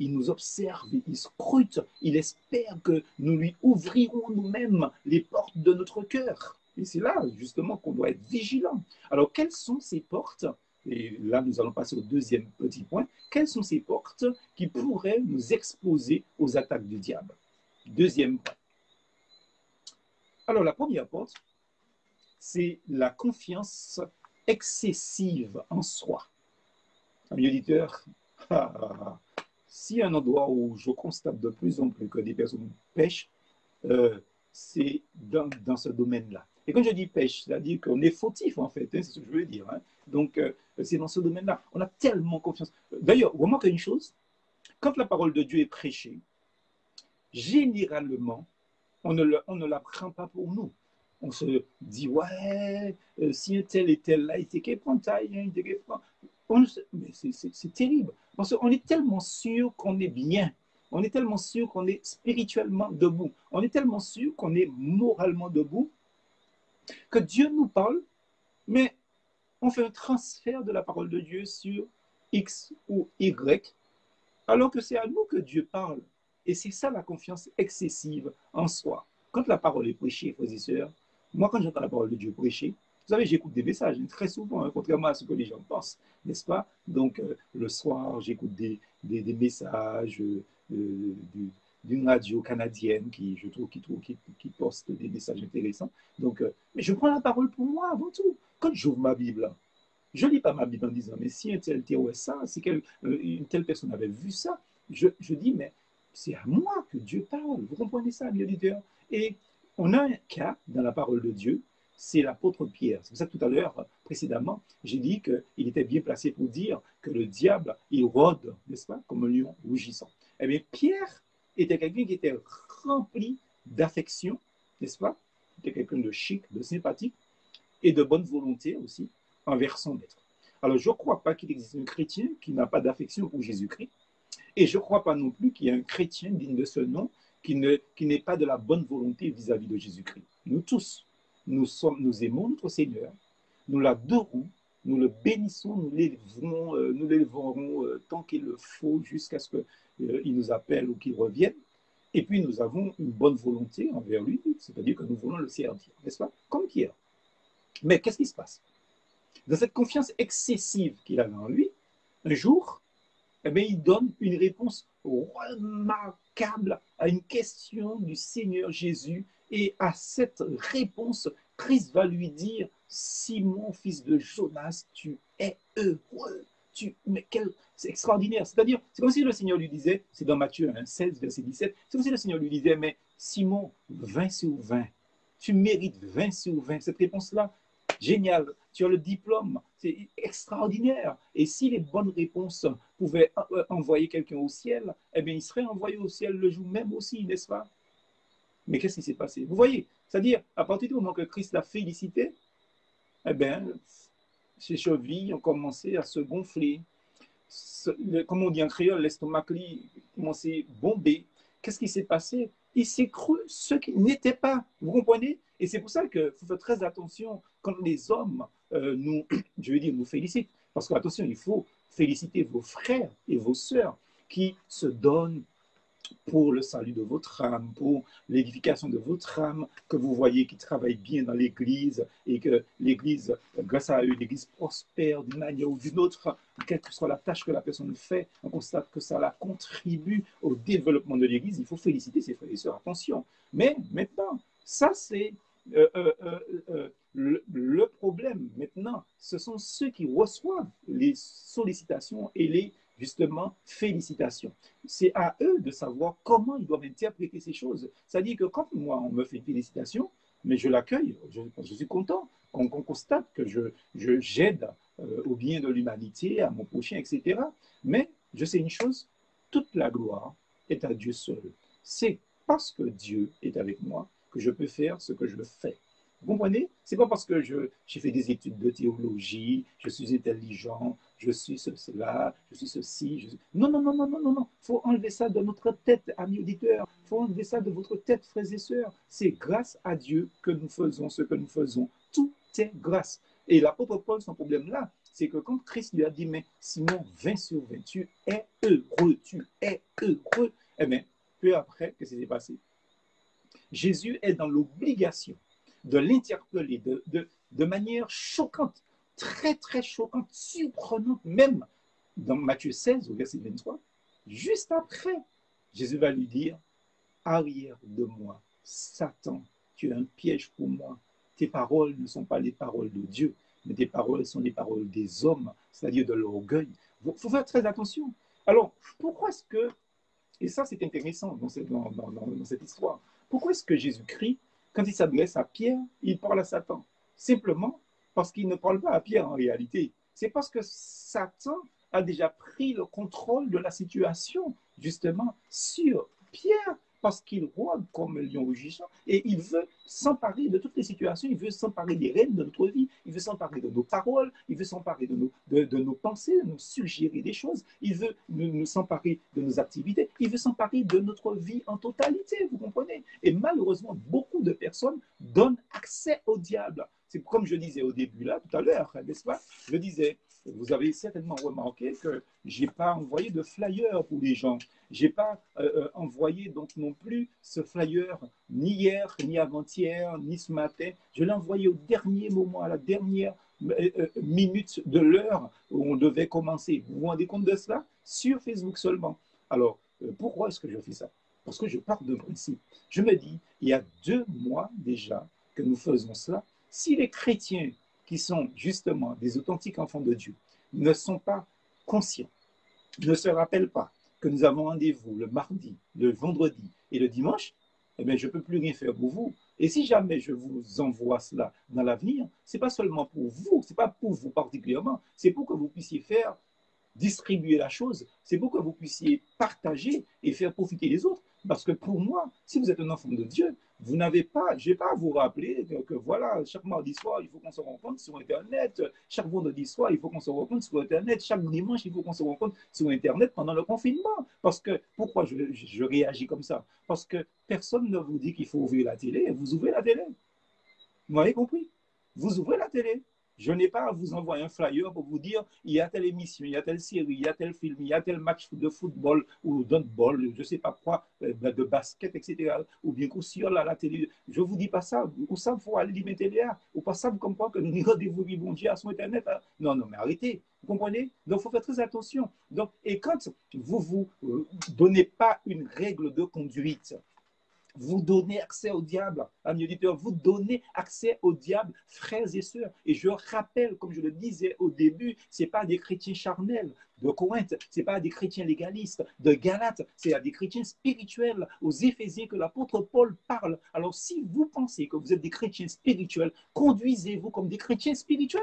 Il nous observe, il scrute, il espère que nous lui ouvrirons nous-mêmes les portes de notre cœur. Et c'est là justement qu'on doit être vigilant. Alors, quelles sont ces portes? Et là, nous allons passer au deuxième petit point. Quelles sont ces portes qui pourraient nous exposer aux attaques du diable? Deuxième point. Alors, la première porte, c'est la confiance excessive en soi. Ami auditeur, (laughs) si un endroit où je constate de plus en plus que des personnes pêchent, euh, c'est dans, ce domaine-là. Et quand je dis pêche, c'est-à-dire qu'on est fautif en fait, hein, c'est ce que je veux dire. Hein. Donc, euh, c'est dans ce domaine-là. On a tellement confiance. D'ailleurs, remarquez une chose, quand la parole de Dieu est prêchée, généralement, on ne, on ne l'apprend pas pour nous. On se dit, ouais, euh, si un tel et tel là, il était taille, il était mais c'est terrible. Parce qu'on est tellement sûr qu'on est bien. On est tellement sûr qu'on est spirituellement debout. On est tellement sûr qu'on est moralement debout que Dieu nous parle, mais on fait un transfert de la parole de Dieu sur X ou Y, alors que c'est à nous que Dieu parle. Et c'est ça la confiance excessive en soi. Quand la parole est prêchée, frères et sœurs, moi quand j'entends la parole de Dieu prêchée, vous savez, j'écoute des messages très souvent, hein, contrairement à ce que les gens pensent, n'est-ce pas? Donc, euh, le soir, j'écoute des, des, messages euh, d'une radio canadienne qui, je trouve, qui, trouve, qui, poste des messages intéressants. Donc, euh, mais je prends la parole pour moi avant tout. Quand j'ouvre ma Bible, je ne lis pas ma Bible en disant, mais si un tel théorie ça, si une telle personne avait vu ça, je, je dis, mais c'est à moi que Dieu parle. Vous comprenez ça, mes auditeurs? Et on a un cas dans la parole de Dieu c'est l'apôtre Pierre. C'est pour ça que tout à l'heure, précédemment, j'ai dit qu'il était bien placé pour dire que le diable, il rôde, n'est-ce pas, comme un lion rougissant. Eh bien, Pierre était quelqu'un qui était rempli d'affection, n'est-ce pas? Il était quelqu'un de chic, de sympathique et de bonne volonté aussi envers son maître. Alors, je ne crois pas qu'il existe un chrétien qui n'a pas d'affection pour Jésus-Christ. Et je ne crois pas non plus qu'il y ait un chrétien digne de ce nom qui qui pas de la bonne volonté vis-à-vis -vis de Jésus-Christ. Nous tous, nous, aimons notre Seigneur, nous l'adorons, nous le bénissons, nous l'élèverons, euh, euh, tant qu'il le faut jusqu'à ce qu'il euh, nous appelle ou qu'il revienne. Et puis nous avons une bonne volonté envers lui, c'est-à-dire que nous voulons le servir, n'est-ce pas? Comme Pierre. Mais qu'est-ce qui se passe? Dans cette confiance excessive qu'il a en lui, un jour, eh bien, il donne une réponse remarquable à une question du Seigneur Jésus et à cette réponse, Christ va lui dire, Simon, fils de Jonas, tu es heureux. Tu, mais quel, c'est extraordinaire. C'est-à-dire, c'est comme si le Seigneur lui disait, c'est dans Matthieu 16, verset 17, c'est comme si le Seigneur lui disait, mais Simon, 20 sur 20, tu mérites 20 sur 20. Cette réponse-là, génial. Tu as le diplôme, c'est extraordinaire. Et si les bonnes réponses pouvaient euh, envoyer quelqu'un au ciel, eh bien, il serait envoyé au ciel le jour même aussi, n'est-ce pas? Mais qu'est-ce qui s'est passé? Vous voyez, c'est-à-dire, à partir du moment que Christ l'a félicité, eh bien, ses chevilles ont commencé à se gonfler. Comme on dit en créole, l'estomac a commencé à bomber. Qu'est-ce qui s'est passé? Il s'est cru ce qui n'était pas. Vous comprenez? Et c'est pour ça qu'il faut faire très attention quand les hommes euh, nous, (clears throat) je veux dire, nous félicitent. Parce qu'attention, il faut féliciter vos frères et vos sœurs qui se donnent pour le salut de votre âme, pour l'édification de votre âme, que vous voyez qui travaille bien dans l'Église et que l'Église, grâce à eux, l'Église prospère d'une manière ou d'une autre, quelle que soit la tâche que la personne fait, on constate que ça la contribue au développement de l'Église. Il faut féliciter ses frères et sœurs, attention. Mais maintenant, ça c'est euh, euh, euh, le, problème. Maintenant, ce sont ceux qui reçoivent les sollicitations et les justement, félicitations. C'est à eux de savoir comment ils doivent interpréter ces choses. C'est-à-dire que quand moi, on me fait une félicitation, mais je l'accueille, je, suis content, qu'on constate que je j'aide au bien de l'humanité, à mon prochain, etc. Mais je sais une chose, toute la gloire est à Dieu seul. C'est parce que Dieu est avec moi que je peux faire ce que je fais. Vous comprenez? C'est pas parce que j'ai fait des études de théologie, je suis intelligent, je suis cela, je suis ceci. Non, non, non, non, non, non, non. Il faut enlever ça de notre tête, amis auditeurs. Faut enlever ça de votre tête, frères et sœurs. C'est grâce à Dieu que nous faisons ce que nous faisons. Tout est grâce. Et l'apôtre Paul, son problème là, c'est que quand Christ lui a dit, mais Simon, 20 sur 20, tu es heureux, tu es heureux, eh bien, peu après, qu'est-ce qui s'est passé? Jésus est dans l'obligation de l'interpeller de, de, manière choquante, très très choquante, surprenante, même dans Matthieu 16 au verset 23, juste après, Jésus va lui dire, arrière de moi, Satan, tu es un piège pour moi. Tes paroles ne sont pas les paroles de Dieu, mais tes paroles sont les paroles des hommes, c'est-à-dire de l'orgueil. Il faut faire très attention. Alors, pourquoi est-ce que, et ça c'est intéressant dans cette, dans, dans cette histoire, pourquoi est-ce que Jésus-Christ quand il s'adresse à Pierre, il parle à Satan? Simplement parce qu'il ne parle pas à Pierre en réalité. C'est parce que Satan a déjà pris le contrôle de la situation, justement, sur Pierre parce qu'il rôde comme lion rugissant et il veut s'emparer de toutes les situations, il veut s'emparer des rênes de notre vie, il veut s'emparer de nos paroles, il veut s'emparer de nos, de, nos pensées, de nous suggérer des choses, il veut nous, s'emparer de nos activités, il veut s'emparer de notre vie en totalité, vous comprenez? Et malheureusement, beaucoup de personnes donnent accès au diable. C'est comme je disais au début, là, tout à l'heure, n'est-ce pas? Je disais, vous avez certainement remarqué que je n'ai pas envoyé de flyer pour les gens. Je n'ai pas euh, euh, envoyé donc non plus ce flyer ni hier, ni avant-hier, ni ce matin. Je l'ai envoyé au dernier moment, à la dernière euh, minute de l'heure où on devait commencer. Vous vous rendez compte de cela? Sur Facebook seulement. Alors, pourquoi est-ce que je fais ça? Parce que je pars de principe. Je me dis, il y a deux mois déjà que nous faisons cela. Si les chrétiens qui sont justement des authentiques enfants de Dieu ne sont pas conscients, ne se rappellent pas que nous avons rendez-vous le mardi, le vendredi et le dimanche, eh bien, je ne peux plus rien faire pour vous. Et si jamais je vous envoie cela dans l'avenir, ce n'est pas seulement pour vous, ce n'est pas pour vous particulièrement, c'est pour que vous puissiez faire distribuer la chose, c'est pour que vous puissiez partager et faire profiter les autres. Parce que pour moi, si vous êtes un enfant de Dieu, vous n'avez pas, je n'ai pas à vous rappeler que, voilà, chaque mardi soir, il faut qu'on se rencontre sur Internet, chaque vendredi soir, il faut qu'on se rencontre sur Internet, chaque dimanche, il faut qu'on se rencontre sur Internet pendant le confinement. Parce que, pourquoi je, je réagis comme ça? Parce que personne ne vous dit qu'il faut ouvrir la télé, vous ouvrez la télé. Vous m'avez compris? Vous ouvrez la télé. Je n'ai pas à vous envoyer un flyer pour vous dire il y a telle émission, il y a telle série, il y a tel film, il y a tel match de football ou d'handball, je ne sais pas quoi, euh, ben, de basket, etc. Ou bien qu'au sur la, la télé. Je ne vous dis pas ça. Ou ça, il faut aller là. Ou pas ça, vous comprenez que nous rendez-vous bon Dieu à son Internet. Hein. Non, non, mais arrêtez. Vous comprenez? Donc, il faut faire très attention. Donc, et quand vous ne vous euh, donnez pas une règle de conduite, vous donnez accès au diable, amis auditeurs, vous donnez accès au diable, frères et sœurs. Et je rappelle, comme je le disais au début, ce n'est pas des chrétiens charnels de Corinthe, ce n'est pas des chrétiens légalistes de Galate, c'est des chrétiens spirituels aux Éphésiens que l'apôtre Paul parle. Alors si vous pensez que vous êtes des chrétiens spirituels, conduisez-vous comme des chrétiens spirituels.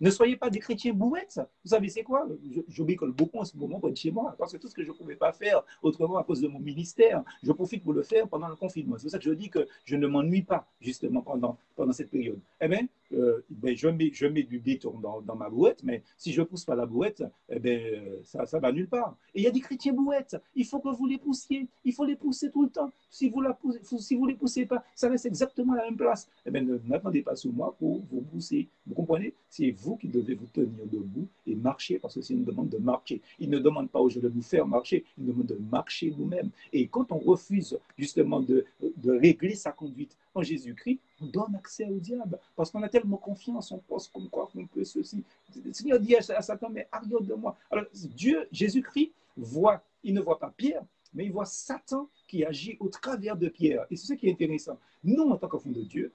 Ne soyez pas des chrétiens bouettes. Vous savez, c'est quoi? Je beaucoup en ce moment près de chez moi, parce que tout ce que je ne pouvais pas faire autrement à cause de mon ministère, je profite pour le faire pendant le confinement. C'est pour ça que je dis que je ne m'ennuie pas, justement, pendant, pendant cette période. Eh bien, euh, ben je, mets, je mets du béton dans, ma bouette, mais si je ne pousse pas la bouette, eh ben, ça ne va nulle part. Et il y a des chrétiens bouettes, il faut que vous les poussiez, il faut les pousser tout le temps. Si vous ne si les poussez pas, ça reste exactement à la même place. Eh ben, n'attendez pas sur moi pour vous pousser. Vous comprenez? C'est vous qui devez vous tenir debout et marcher, parce que c'est une demande de marcher. Il ne demande pas aux gens de nous faire marcher, il demande de marcher nous-mêmes. Et quand on refuse justement de, de régler sa conduite Jésus-Christ, on donne accès au diable. Parce qu'on a tellement confiance, on pense comme quoi qu'on peut ceci. Le Seigneur dit à Satan, mais arrière de moi. Alors Dieu, Jésus-Christ, voit, il ne voit pas Pierre, mais il voit Satan qui agit au travers de Pierre. Et c'est ce qui est intéressant. Nous, en tant qu'enfants de Dieu,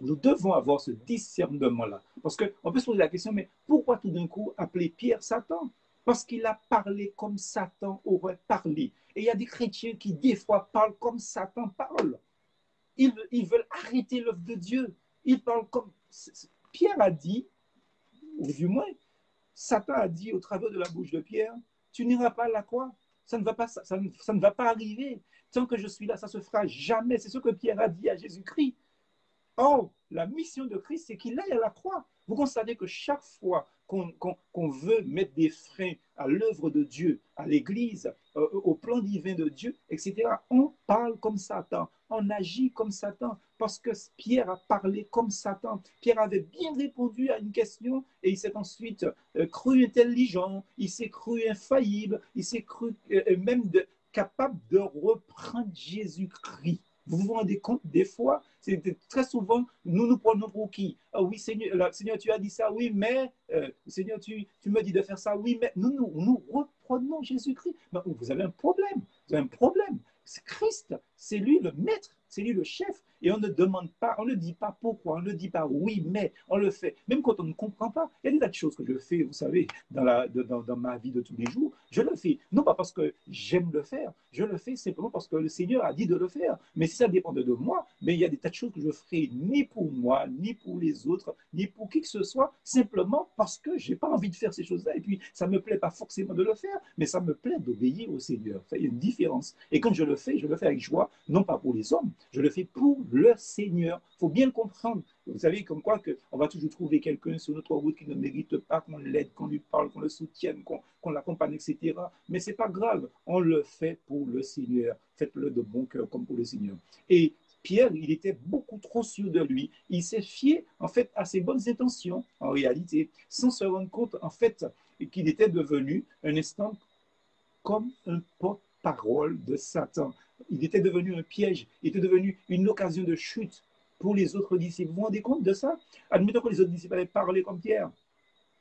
nous devons avoir ce discernement-là. Parce qu'on peut se poser la question, mais pourquoi tout d'un coup appeler Pierre Satan? Parce qu'il a parlé comme Satan aurait parlé. Et il y a des chrétiens qui, des fois, parlent comme Satan parle. Ils, veulent arrêter l'œuvre de Dieu. Ils parlent comme. Pierre a dit, ou du moins, Satan a dit au travers de la bouche de Pierre Tu n'iras pas à la croix. Ça ne, va pas, ça, ne, va pas arriver. Tant que je suis là, ça se fera jamais. C'est ce que Pierre a dit à Jésus-Christ. Or, la mission de Christ, c'est qu'il aille à la croix. Vous constatez que chaque fois qu'on veut mettre des freins à l'œuvre de Dieu, à l'Église, euh, au plan divin de Dieu, etc., on parle comme Satan, on agit comme Satan, parce que Pierre a parlé comme Satan. Pierre avait bien répondu à une question et il s'est ensuite euh, cru intelligent, il s'est cru infaillible, il s'est cru euh, même capable de reprendre Jésus-Christ. Vous vous rendez compte, des fois, c'est très souvent, nous nous prenons pour qui? Ah oui, Seigneur, Seigneur, tu as dit ça, oui, mais, euh, Seigneur, tu, tu, me dis de faire ça, oui, mais nous, nous, nous reprenons Jésus-Christ. vous avez un problème, vous avez un problème. Christ, c'est lui le maître, c'est lui le chef. Et on ne demande pas, on ne dit pas pourquoi, on ne dit pas oui, mais on le fait. Même quand on ne comprend pas, il y a des tas de choses que je fais, vous savez, dans, la, dans, dans ma vie de tous les jours. Je le fais, non pas parce que j'aime le faire, je le fais simplement parce que le Seigneur a dit de le faire. Mais si ça dépendait de moi, mais il y a des tas de choses que je ferai ni pour moi, ni pour les autres, ni pour qui que ce soit, simplement parce que je n'ai pas envie de faire ces choses-là. Et puis, ça ne me plaît pas forcément de le faire, mais ça me plaît d'obéir au Seigneur. Il y a une différence. Et quand je le fais, je le fais avec joie, non pas pour les hommes, je le fais pour le Seigneur. Il faut bien comprendre. Vous savez, comme quoi que on va toujours trouver quelqu'un sur notre route qui ne mérite pas qu'on l'aide, qu'on lui parle, qu'on le soutienne, qu'on l'accompagne, etc. Mais c'est pas grave. On le fait pour le Seigneur. Faites-le de bon cœur comme pour le Seigneur. Et Pierre, il était beaucoup trop sûr de lui. Il s'est fié, en fait, à ses bonnes intentions, en réalité, sans se rendre compte, en fait, qu'il était devenu un instant comme un porte-parole de Satan. Il était devenu un piège, il était devenu une occasion de chute pour les autres disciples. Vous vous rendez compte de ça? Admettons que les autres disciples avaient parlé comme Pierre.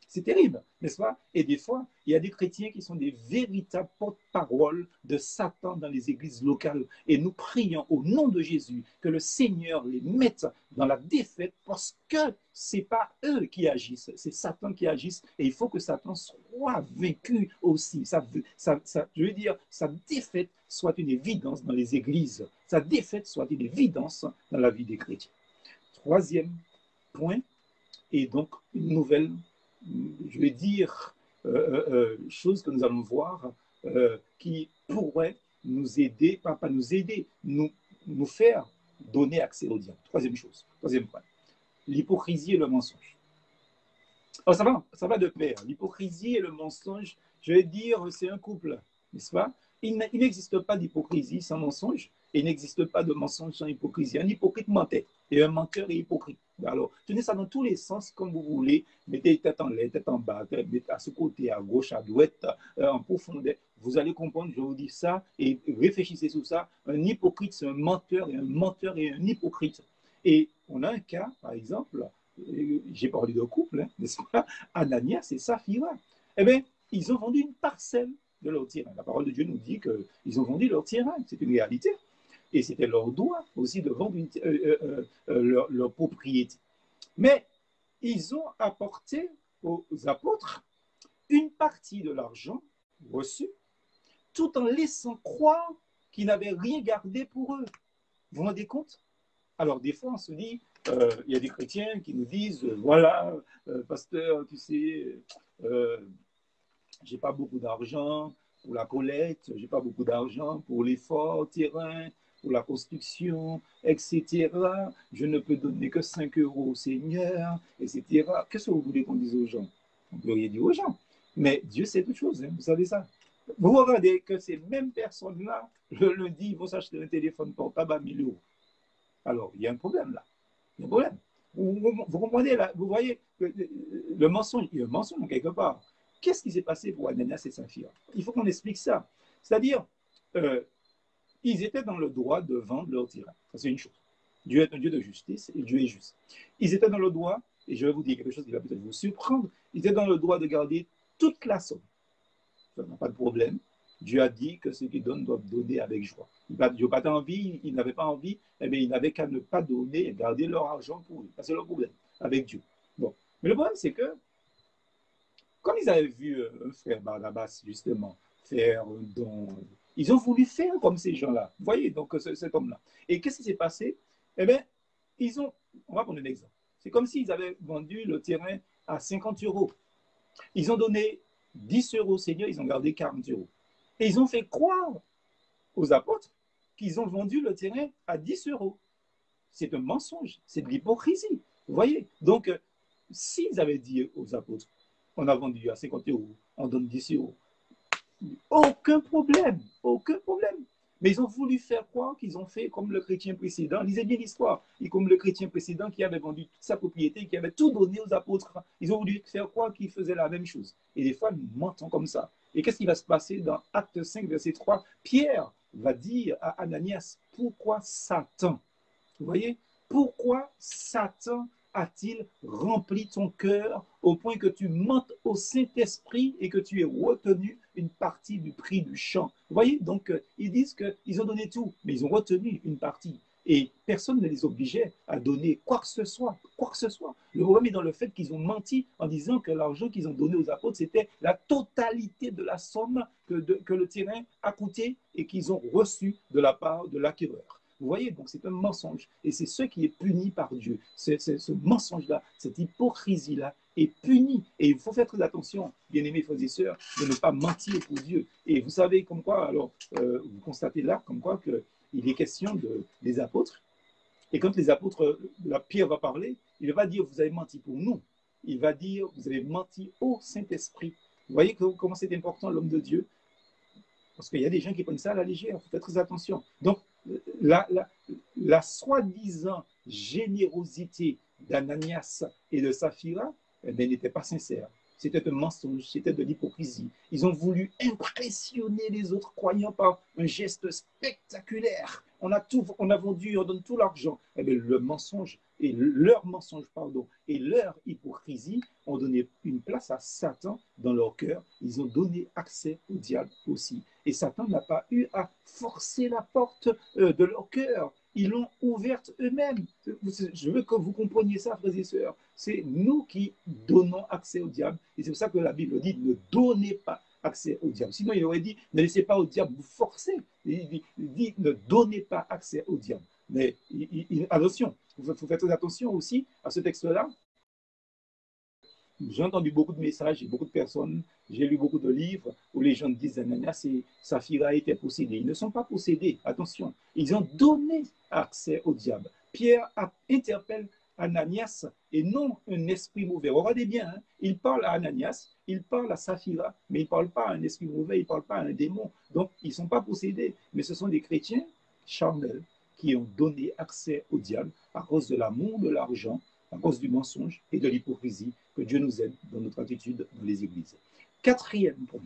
C'est terrible, n'est-ce pas? Et des fois, il y a des chrétiens qui sont des véritables porte-parole de Satan dans les églises locales. Et nous prions au nom de Jésus que le Seigneur les mette dans la défaite parce que ce n'est pas eux qui agissent, c'est Satan qui agisse. Et il faut que Satan soit vaincu aussi. Ça, ça, je veux dire, sa défaite soit une évidence dans les églises. Sa défaite soit une évidence dans la vie des chrétiens. Troisième point, et donc une nouvelle je vais dire, euh, euh, euh, choses que nous allons voir qui pourraient nous aider, pas, pas nous aider, nous, nous faire donner accès au diable. Troisième chose, troisième point, l'hypocrisie et le mensonge. Alors ça va, ça va de pair. L'hypocrisie et le mensonge, je vais dire, c'est un couple, n'est-ce pas? Il n'existe pas d'hypocrisie sans mensonge, il n'existe pas de mensonge sans hypocrisie. Un hypocrite mentait, et un menteur est hypocrite. Alors, tenez ça dans tous les sens comme vous voulez. Mettez tête en l'air, tête en bas, mettez à ce côté, à gauche, à droite, euh, en profondeur. Vous allez comprendre, je vous dis ça, et réfléchissez sur ça. Un hypocrite, c'est un menteur, et un menteur est un hypocrite. Et on a un cas, par exemple, euh, j'ai parlé de couple, hein, n'est-ce pas? Ananias et Saphira. Eh bien, ils ont vendu une parcelle de leur terrain. La parole de Dieu nous dit qu'ils ont vendu leur terrain, c'est une réalité et c'était leur droit aussi de vendre euh, euh, euh, leur, propriété. Mais ils ont apporté aux apôtres une partie de l'argent reçu, tout en laissant croire qu'ils n'avaient rien gardé pour eux. Vous vous rendez compte? Alors des fois, on se dit, il y a des chrétiens qui nous disent, voilà, pasteur, tu sais, j'ai pas beaucoup d'argent pour la collecte, j'ai pas beaucoup d'argent pour l'effort terrain, pour la construction, etc. Je ne peux donner que 5 euros au Seigneur, etc. Qu'est-ce que vous voulez qu'on dise aux gens? On peut rien dire aux gens. Mais Dieu sait toutes choses, hein, vous savez ça. Vous regardez que ces mêmes personnes-là, le lundi, ils vont s'acheter un téléphone portable à 1000 euros. Alors, il y a un problème là. Il y a un problème. Vous, comprenez là? Vous voyez le mensonge, il y a un mensonge quelque part. Qu'est-ce qui s'est passé pour Ananias et Saphira Il faut qu'on explique ça. C'est-à-dire, euh, ils étaient dans le droit de vendre leur terrain. Ça, c'est une chose. Dieu est un Dieu de justice et Dieu est juste. Ils étaient dans le droit, et je vais vous dire quelque chose qui va peut-être vous surprendre, ils étaient dans le droit de garder toute la somme. Ça n'a pas de problème. Dieu a dit que ceux qui donnent doivent donner avec joie. Dieu n'a pas envie, il n'avait pas envie, eh bien, il n'avait qu'à ne pas donner et garder leur argent pour eux. C'est le problème avec Dieu. Bon. Mais le problème, c'est que, comme ils avaient vu euh, un frère Barnabas, justement, faire un don, ils ont voulu faire comme ces gens-là. Vous voyez, donc, cet homme-là. Et qu'est-ce qui s'est passé? Eh bien, ils ont, on va prendre un exemple. C'est comme s'ils avaient vendu le terrain à 50 euros. Ils ont donné 10 euros au Seigneur, ils ont gardé 40 euros. Et ils ont fait croire aux apôtres qu'ils ont vendu le terrain à 10 euros. C'est un mensonge, c'est de l'hypocrisie. Vous voyez? Donc, euh, s'ils avaient dit aux apôtres, on a vendu à 50 euros, on donne 10 euros, aucun problème, aucun problème. Mais ils ont voulu faire croire qu'ils ont fait comme le chrétien précédent. Lisez bien l'histoire. Et comme le chrétien précédent qui avait vendu toute sa propriété, qui avait tout donné aux apôtres. Ils ont voulu faire croire qu'ils faisaient la même chose. Et des fois, nous mentons comme ça. Et qu'est-ce qui va se passer dans Acte 5, verset 3 Pierre va dire à Ananias, pourquoi Satan Vous voyez Pourquoi Satan a-t-il rempli ton cœur au point que tu mentes au Saint-Esprit et que tu aies retenu une partie du prix du champ Vous voyez, donc euh, ils disent qu'ils ont donné tout, mais ils ont retenu une partie. Et personne ne les obligeait à donner quoi que ce soit, quoi que ce soit. Le problème est dans le fait qu'ils ont menti en disant que l'argent qu'ils ont donné aux apôtres, c'était la totalité de la somme que, que le terrain a coûté et qu'ils ont reçu de la part de l'acquéreur. Vous voyez, donc c'est un mensonge. Et c'est ce qui est puni par Dieu. C'est ce mensonge-là, cette hypocrisie-là est puni. Et il faut faire très attention, bien-aimés frères et sœurs, de ne pas mentir pour Dieu. Et vous savez comme quoi, alors, euh, vous constatez là, comme quoi qu'il est question de, des apôtres. Et quand les apôtres, la Pierre va parler, il va dire vous avez menti pour nous. Il va dire vous avez menti au Saint-Esprit. Vous voyez comment c'est important l'homme de Dieu Parce qu'il y a des gens qui prennent ça à la légère. Il faut faire très attention. Donc, la, la, soi-disant générosité d'Ananias et de Saphira eh n'était pas sincère. C'était un mensonge, c'était de l'hypocrisie. Ils ont voulu impressionner les autres croyants par un geste spectaculaire. On a tout, on a vendu, on donne tout l'argent. Eh le mensonge et leur mensonge, pardon, et leur hypocrisie ont donné une place à Satan dans leur cœur. Ils ont donné accès au diable aussi. Et Satan n'a pas eu à forcer la porte euh, de leur cœur. Ils l'ont ouverte eux-mêmes. Je veux que vous compreniez ça, frères et sœurs. C'est nous qui donnons accès au diable. Et c'est pour ça que la Bible dit ne donnez pas accès au diable. Sinon, il aurait dit ne laissez pas au diable vous forcer. Il dit, ne donnez pas accès au diable. Mais attention, il faut faire attention aussi à ce texte-là, j'ai entendu beaucoup de messages beaucoup de personnes, j'ai lu beaucoup de livres où les gens disent Ananias et Saphira étaient possédés. Ils ne sont pas possédés, attention. Ils ont donné accès au diable. Pierre interpelle Ananias et non un esprit mauvais. Regardez bien, hein. il parle à Ananias, il parle à Saphira, mais il ne parle pas à un esprit mauvais, il ne parle pas à un démon. Donc, ils ne sont pas possédés, mais ce sont des chrétiens charnels qui ont donné accès au diable à cause de l'amour de l'argent, à cause du mensonge et de l'hypocrisie que Dieu nous aide dans notre attitude dans les églises. Quatrième point,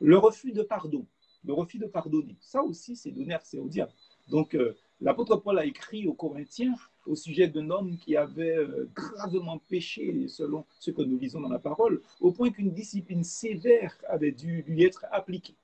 le refus de pardon. Le refus de pardonner. Ça aussi, c'est donner accès au diable. Donc, euh, l'apôtre Paul a écrit aux Corinthiens au sujet d'un homme qui avait euh, gravement péché, selon ce que nous lisons dans la parole, au point qu'une discipline sévère avait dû lui être appliquée.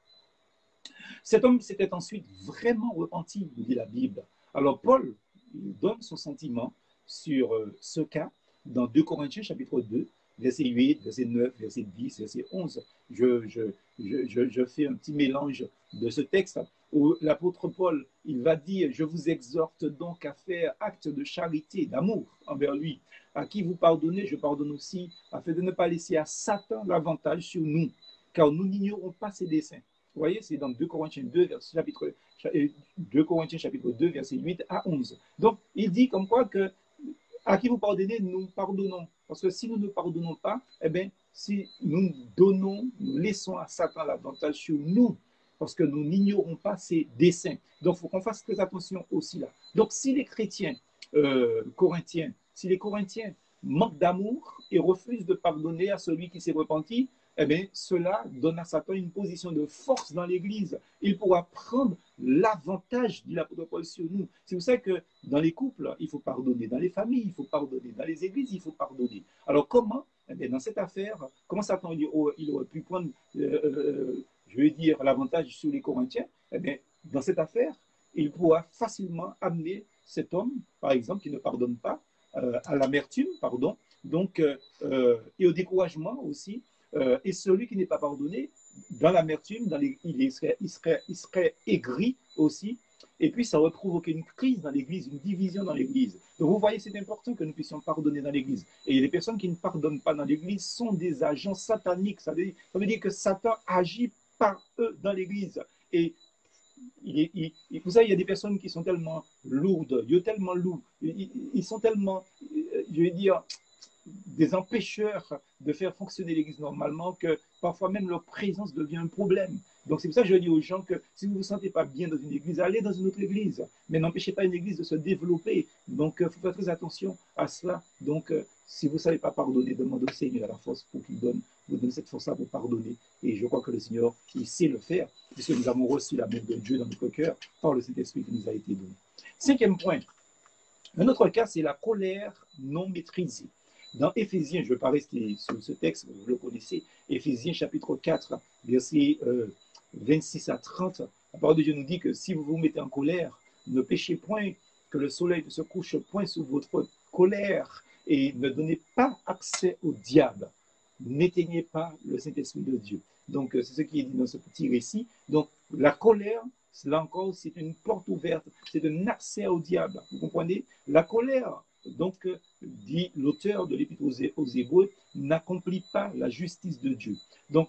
Cet homme s'était ensuite vraiment repenti, nous dit la Bible. Alors Paul il donne son sentiment sur euh, ce cas dans 2 Corinthiens chapitre 2, verset 8, verset 9, verset 10, verset 11. Je, je, je, je, fais un petit mélange de ce texte où l'apôtre Paul, il va dire, je vous exhorte donc à faire acte de charité, d'amour envers lui. À qui vous pardonnez, je pardonne aussi, afin de ne pas laisser à Satan l'avantage sur nous, car nous n'ignorons pas ses desseins. Vous voyez, c'est dans 2 Corinthiens 2, chapitre, 2 Corinthiens chapitre 2, verset 8 à 11. Donc, il dit comme quoi que à qui vous pardonnez, nous pardonnons. Parce que si nous ne pardonnons pas, eh bien, si nous donnons, nous laissons à Satan l'avantage sur nous, parce que nous n'ignorons pas ses desseins. Donc, il faut qu'on fasse très attention aussi là. Donc, si les chrétiens euh, corinthiens, si les Corinthiens manquent d'amour et refusent de pardonner à celui qui s'est repenti, eh bien, cela donne à Satan une position de force dans l'Église. Il pourra prendre l'avantage, dit l'apôtre Paul, sur nous. C'est pour ça que dans les couples, il faut pardonner. Dans les familles, il faut pardonner. Dans les églises, il faut pardonner. Alors, comment eh bien, Dans cette affaire, comment Satan il, aurait pu prendre, euh, euh, je veux dire, l'avantage sur les Corinthiens? Eh bien, Dans cette affaire, il pourra facilement amener cet homme, par exemple, qui ne pardonne pas, à l'amertume, pardon, donc, et au découragement aussi, euh, et celui qui n'est pas pardonné, dans l'amertume, il, serait, il, aigri aussi. Et puis, ça aurait provoqué une crise dans l'Église, une division dans l'Église. Donc, vous voyez, c'est important que nous puissions pardonner dans l'Église. Et les personnes qui ne pardonnent pas dans l'Église sont des agents sataniques. Ça veut dire, ça veut dire que Satan agit par eux dans l'Église. Et il, vous savez, il y a des personnes qui sont tellement lourdes, ils sont tellement lourds, ils sont tellement, je vais dire, des empêcheurs de faire fonctionner l'Église normalement que parfois même leur présence devient un problème. Donc c'est pour ça que je dis aux gens que si vous ne vous sentez pas bien dans une église, allez dans une autre église. Mais n'empêchez pas une église de se développer. Donc il euh, faut faire très attention à cela. Donc euh, si vous ne savez pas pardonner, demandez au Seigneur la force pour qu'il donne, vous donne cette force-là pour pardonner. Et je crois que le Seigneur, sait le faire, puisque nous avons reçu la main de Dieu dans notre cœur par le Saint-Esprit qui nous a été donné. Cinquième point. Un autre cas, c'est la colère non maîtrisée. Dans Éphésiens, je ne vais pas rester sur ce texte, vous le connaissez, Éphésiens chapitre 4, versets 26 à 30, la parole de Dieu nous dit que si vous vous mettez en colère, ne péchez point, que le soleil ne se couche point sous votre colère, et ne donnez pas accès au diable. N'éteignez pas le Saint-Esprit de Dieu. Donc, c'est ce qui est dit dans ce petit récit. Donc, la colère, là encore, c'est une porte ouverte, c'est un accès au diable. Vous comprenez? La colère, donc, dit l'auteur de l'Épître aux Hébreux, n'accomplit pas la justice de Dieu. Donc,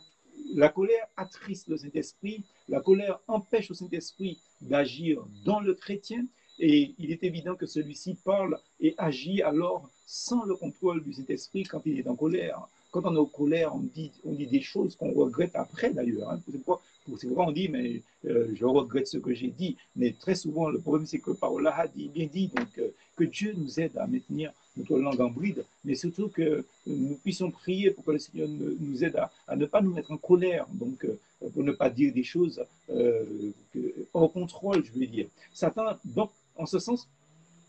la colère attriste le Saint-Esprit, la colère empêche le Saint-Esprit d'agir dans le chrétien, et il est évident que celui-ci parle et agit alors sans le contrôle du Saint-Esprit quand il est en colère. Quand on est en colère, on dit, des choses qu'on regrette après d'ailleurs. Hein. C'est pourquoi on dit, mais euh, je regrette ce que j'ai dit. Mais très souvent, le problème, c'est que Paola a dit, bien dit, donc euh, que Dieu nous aide à maintenir notre langue en bride, mais surtout que nous puissions prier pour que le Seigneur nous aide à, ne pas nous mettre en colère, donc euh, pour ne pas dire des choses hors contrôle, je veux dire. Satan, donc, en ce sens,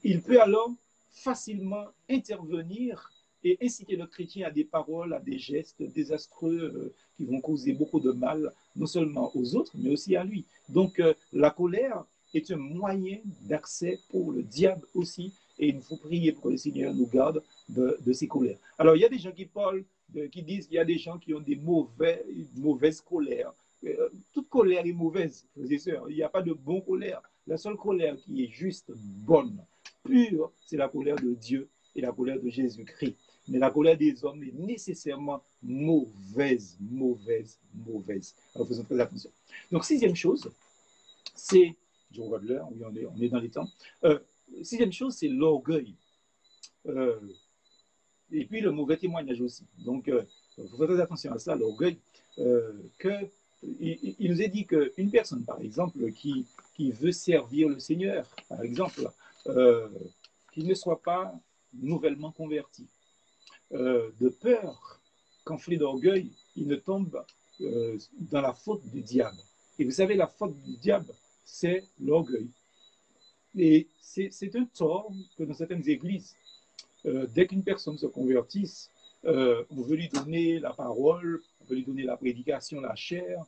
il peut alors facilement intervenir et inciter le chrétien à des paroles, à des gestes désastreux euh, qui vont causer beaucoup de mal, non seulement aux autres, mais aussi à lui. Donc euh, la colère est un moyen d'accès pour le diable aussi, et il faut prier pour que le Seigneur nous garde de, de ces colères. Alors il y a des gens qui parlent, qui disent qu'il y a des gens qui ont des mauvais, mauvaises colères. Euh, toute colère est mauvaise, frères et sœurs. Il n'y a pas de bonne colère. La seule colère qui est juste, bonne, pure, c'est la colère de Dieu et la colère de Jésus-Christ. Mais la colère des hommes est nécessairement mauvaise, mauvaise, mauvaise. Alors faisons très attention. Donc, sixième chose, c'est, je regarde l'heure, oui, on est, on est dans les temps. Euh, sixième chose, c'est l'orgueil. Euh, et puis le mauvais témoignage aussi. Donc, il euh, faire très attention à ça, l'orgueil. que, il, il, nous est dit qu'une personne, par exemple, qui, qui veut servir le Seigneur, par exemple, qu'il ne soit pas nouvellement converti, euh, de peur, qu'enflé d'orgueil, il ne tombe euh, dans la faute du diable. Et vous savez, la faute du diable, c'est l'orgueil. Et c'est un tort que dans certaines églises, euh, dès qu'une personne se convertisse, on veut lui donner la parole, on veut lui donner la prédication, la chair.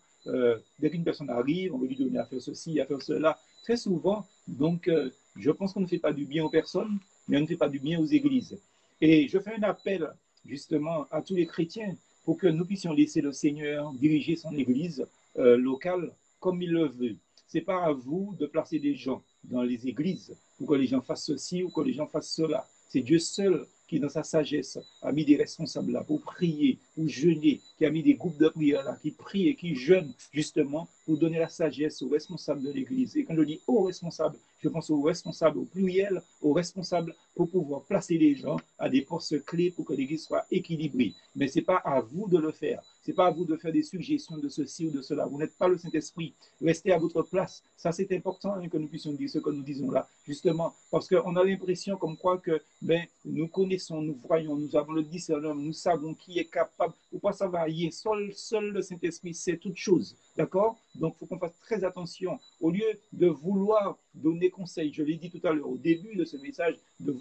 dès qu'une personne arrive, on veut lui donner à faire ceci, à faire cela. Très souvent, donc, je pense qu'on ne fait pas du bien aux personnes, mais on ne fait pas du bien aux églises. Et je fais un appel justement à tous les chrétiens pour que nous puissions laisser le Seigneur diriger son Église euh, locale comme il le veut. Ce n'est pas à vous de placer des gens dans les églises pour que les gens fassent ceci ou que les gens fassent cela. C'est Dieu seul qui, dans sa sagesse, a mis des responsables là pour prier, pour jeûner, qui a mis des groupes de prière là, qui prient et qui jeûnent justement pour pour donner la sagesse aux responsables de l'Église. Et quand je dis aux responsables, je pense aux responsables au pluriel, aux responsables pour pouvoir placer les gens à des postes clés pour que l'Église soit équilibrée. Mais ce n'est pas à vous de le faire. Ce n'est pas à vous de faire des suggestions de ceci ou de cela. Vous n'êtes pas le Saint-Esprit. Restez à votre place. Ça, c'est important hein, que nous puissions dire ce que nous disons là, justement, parce qu'on a l'impression comme quoi que ben, nous connaissons, nous voyons, nous avons le discernement, nous savons qui est capable, ou pas ça va y Seul, seul le Saint-Esprit sait toute chose. D'accord? Donc, il faut qu'on fasse très attention. Au lieu de vouloir donner conseil, je l'ai dit tout à l'heure au début de ce message, de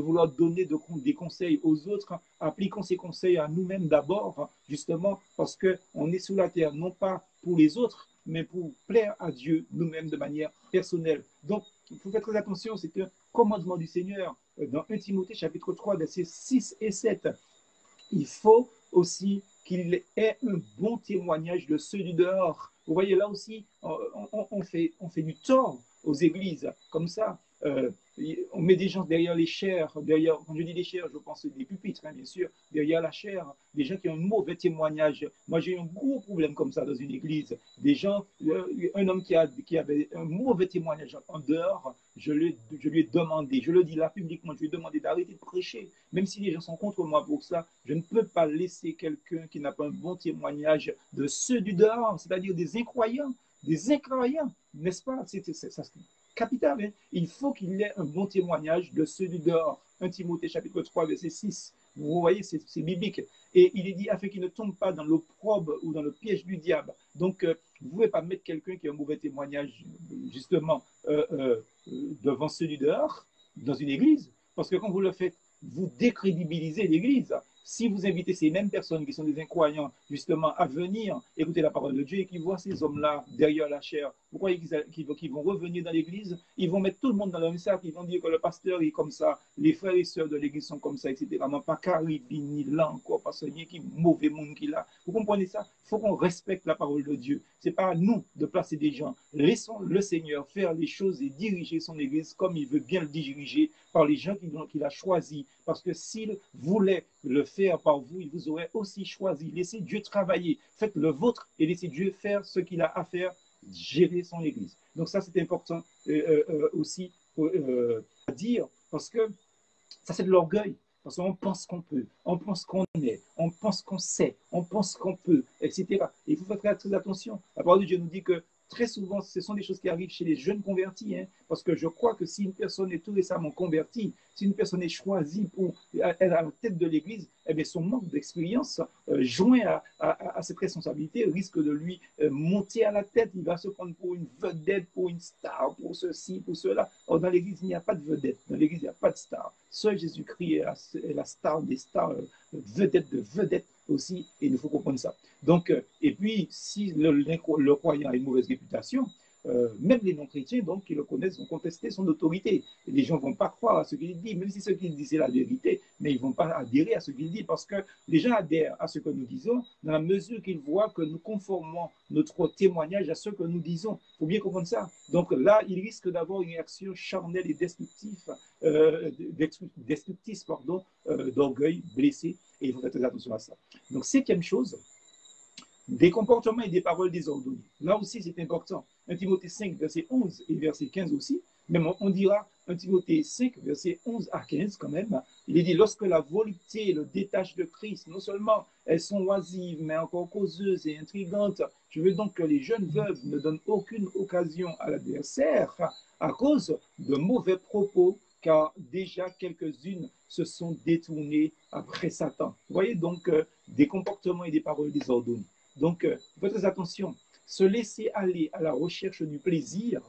vouloir, donner des conseils aux autres, appliquons ces conseils à nous-mêmes d'abord, justement, parce qu'on est sous la terre, non pas pour les autres, mais pour plaire à Dieu nous-mêmes de manière personnelle. Donc, il faut faire très attention, c'est un commandement du Seigneur dans 1 Timothée chapitre 3, versets 6 et 7. Il faut aussi qu'il ait un bon témoignage de ceux du dehors. Vous voyez, là aussi, on, fait, du tort aux églises comme ça. Euh, on met des gens derrière les chairs, derrière, quand je dis les chairs, je pense des pupitres, hein, bien sûr, derrière la chair, des gens qui ont un mauvais témoignage. Moi, j'ai eu un gros problème comme ça dans une église. Des gens, euh, un homme qui, avait un mauvais témoignage en dehors, je lui, ai demandé, je le dis là publiquement, je lui ai demandé d'arrêter de prêcher. Même si les gens sont contre moi pour ça, je ne peux pas laisser quelqu'un qui n'a pas un bon témoignage de ceux du dehors, c'est-à-dire des incroyants, des incroyants, n'est-ce pas? Capital. Hein. Il faut qu'il ait un bon témoignage de du dehors. 1 Timothée chapitre 3, verset 6. Vous voyez, c'est biblique. Et il est dit afin qu'il ne tombe pas dans l'opprobre ou dans le piège du diable. Donc, euh, vous ne pouvez pas mettre quelqu'un qui a un mauvais témoignage, justement, euh, euh, devant ceux du dehors, dans une église. Parce que quand vous le faites, vous décrédibilisez l'église si vous invitez ces mêmes personnes qui sont des incroyants, justement, à venir écouter la parole de Dieu et qui voient ces hommes-là derrière la chair, vous croyez qu'ils vont revenir dans l'église? Ils vont mettre tout le monde dans le même sac, ils vont dire que le pasteur est comme ça, les frères et sœurs de l'église sont comme ça, etc. Non, pas caribini, là encore, parce qu'il y a qui mauvais monde qu'il a. Vous comprenez ça? Il faut qu'on respecte la parole de Dieu. Ce n'est pas à nous de placer des gens. Laissons le Seigneur faire les choses et diriger son église comme il veut bien le diriger par les gens qu'il a choisis. Parce que s'il voulait le faire par vous, il vous aurait aussi choisi. Laissez Dieu travailler. Faites le vôtre et laissez Dieu faire ce qu'il a à faire, gérer son Église. Donc ça, c'est important euh, euh, euh, aussi à dire parce que ça, c'est de l'orgueil. Parce qu'on pense qu'on peut, on pense qu'on est, on pense qu'on sait, on pense qu'on peut, etc. Et il faut faire très, très attention. La parole de Dieu nous dit que très souvent, ce sont des choses qui arrivent chez les jeunes convertis, hein, parce que je crois que si une personne est tout récemment convertie, si une personne est choisie pour être à la tête de l'Église, eh bien, son manque d'expérience, euh, joint à, cette responsabilité, risque de lui euh, monter à la tête. Il va se prendre pour une vedette, pour une star, pour ceci, pour cela. Or, dans l'Église, il n'y a pas de vedette. Dans l'Église, il n'y a pas de star. Seul Jésus-Christ est, la star des stars, euh, vedette de vedette aussi, et il faut comprendre ça. Donc, et puis, si le, le croyant a une mauvaise réputation, euh, même les non-chrétiens, donc, qui le connaissent, vont contester son autorité. les gens ne vont pas croire à ce qu'il dit, même si ce qu'il dit, c'est la vérité, mais ils ne vont pas adhérer à ce qu'il dit, parce que les gens adhèrent à ce que nous disons dans la mesure qu'ils voient que nous conformons notre témoignage à ce que nous disons. Il faut bien comprendre ça. Donc là, il risque d'avoir une réaction charnelle et destructive, euh, pardon, euh, d'orgueil blessé, il faut faire très attention à ça. Donc, septième chose, des comportements et des paroles désordonnées. Là aussi, c'est important. 1 Timothée 5, verset 11 et verset 15 aussi. Même on dira 1 Timothée 5, verset 11 à 15 quand même. Il est dit, lorsque la volupté le détache de Christ, non seulement elles sont oisives, mais encore causeuses et intrigantes. Je veux donc que les jeunes veuves ne donnent aucune occasion à l'adversaire à cause de mauvais propos, car déjà quelques-unes se sont détournées après Satan. Vous voyez donc euh, des comportements et des paroles désordonnées. Donc, euh, faites attention. Se laisser aller à la recherche du plaisir,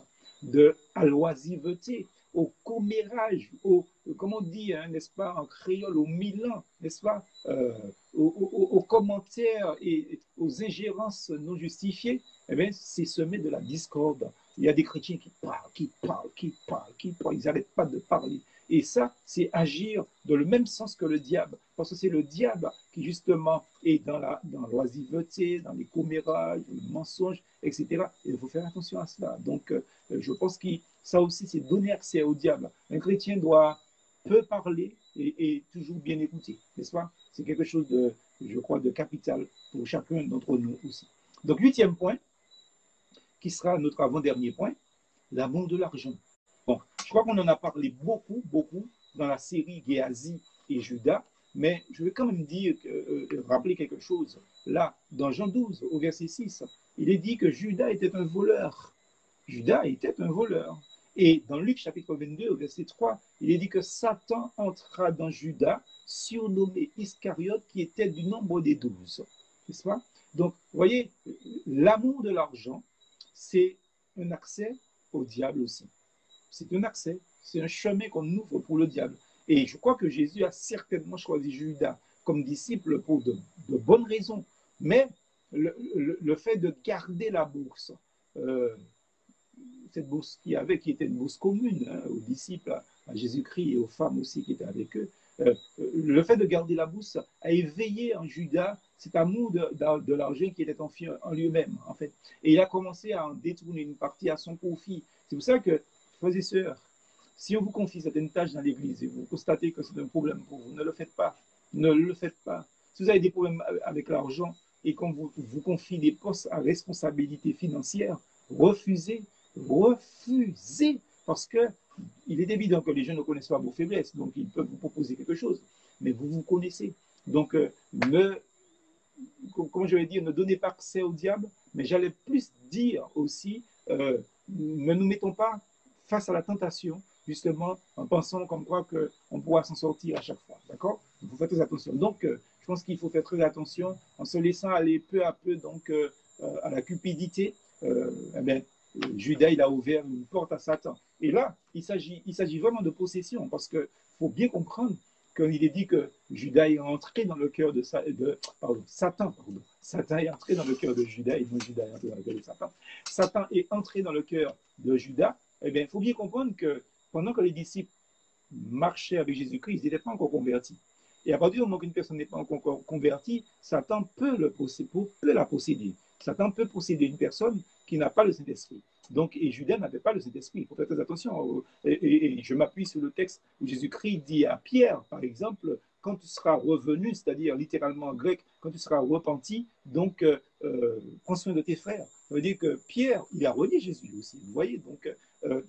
de, à l'oisiveté, au commérage, au, comment on dit, hein, n'est-ce pas, en créole, au milan, n'est-ce pas, euh, aux, commentaires et aux ingérences non justifiées, eh bien, c'est semer de la discorde. Il y a des chrétiens qui parlent, qui parlent, qui parlent, qui parlent, ils n'arrêtent pas de parler. Et ça, c'est agir dans le même sens que le diable. Parce que c'est le diable qui, justement, est dans la dans l'oisiveté, dans les commérages, les mensonges, etc. Et il faut faire attention à cela. Donc, euh, je pense que ça aussi, c'est donner accès au diable. Un chrétien doit peu parler et, toujours bien écouter, n'est-ce pas? C'est quelque chose de, je crois, de capital pour chacun d'entre nous aussi. Donc, huitième point, qui sera notre avant-dernier point, l'amour de l'argent. Bon, je crois qu'on en a parlé beaucoup, beaucoup dans la série Géasi et Judas, mais je vais quand même dire, euh, rappeler quelque chose. Là, dans Jean 12, au verset 6, il est dit que Judas était un voleur. Judas était un voleur. Et dans Luc chapitre 22, au verset 3, il est dit que Satan entra dans Judas, surnommé Iscariote, qui était du nombre des douze. N'est-ce pas? Donc, vous voyez, l'amour de l'argent, c'est un accès au diable aussi. C'est un accès, c'est un chemin qu'on ouvre pour le diable. Et je crois que Jésus a certainement choisi Judas comme disciple pour de, bonnes raisons. Mais le, fait de garder la bourse, euh, cette bourse qu'il y avait, qui était une bourse commune hein, aux disciples, à Jésus-Christ et aux femmes aussi qui étaient avec eux, euh, le fait de garder la bourse a éveillé en Judas cet amour de, l'argent qui était en, en lui-même, en fait. Et il a commencé à en détourner une partie à son profit. C'est pour ça que, frères et sœurs, si on vous confie certaines tâches dans l'Église et vous constatez que c'est un problème pour vous, ne le faites pas. Ne le faites pas. Si vous avez des problèmes avec l'argent et qu'on vous, vous confie des postes à responsabilité financière, refusez, refusez, parce que il est évident que les gens ne connaissent pas vos faiblesses, donc ils peuvent vous proposer quelque chose, mais vous vous connaissez. Donc, euh, ne, je vais dire, ne donnez pas accès au diable, mais j'allais plus dire aussi, euh, ne nous mettons pas face à la tentation, justement, en pensant comme quoi qu'on pourra s'en sortir à chaque fois. D'accord? Vous faites attention. Donc, euh, je pense qu'il faut faire très attention en se laissant aller peu à peu donc, à la cupidité. Eh bien, Judas, il a ouvert une porte à Satan. Et là, il s'agit, il s'agit vraiment de possession, parce qu'il faut bien comprendre qu'il est dit que Judas est entré dans le cœur de, pardon, Satan. Pardon. Satan est entré dans le cœur de Judas, et non Judas est entré dans le cœur de Satan. Satan est entré dans le cœur de Judas. Eh bien, il faut bien comprendre que pendant que les disciples marchaient avec Jésus-Christ, ils n'étaient pas encore convertis. Et à partir du moment qu'une personne n'est pas encore convertie, Satan peut, le posséder, peut la posséder. Satan peut posséder une personne qui n'a pas le Saint-Esprit. Donc, et Judas n'avait pas le Saint-Esprit. Il faut faire très attention. Et, je m'appuie sur le texte où Jésus-Christ dit à Pierre, par exemple, quand tu seras revenu, c'est-à-dire littéralement en grec, quand tu seras repenti, donc euh, euh, prends soin de tes frères. Ça veut dire que Pierre, il a renié Jésus aussi. Vous voyez, donc, euh,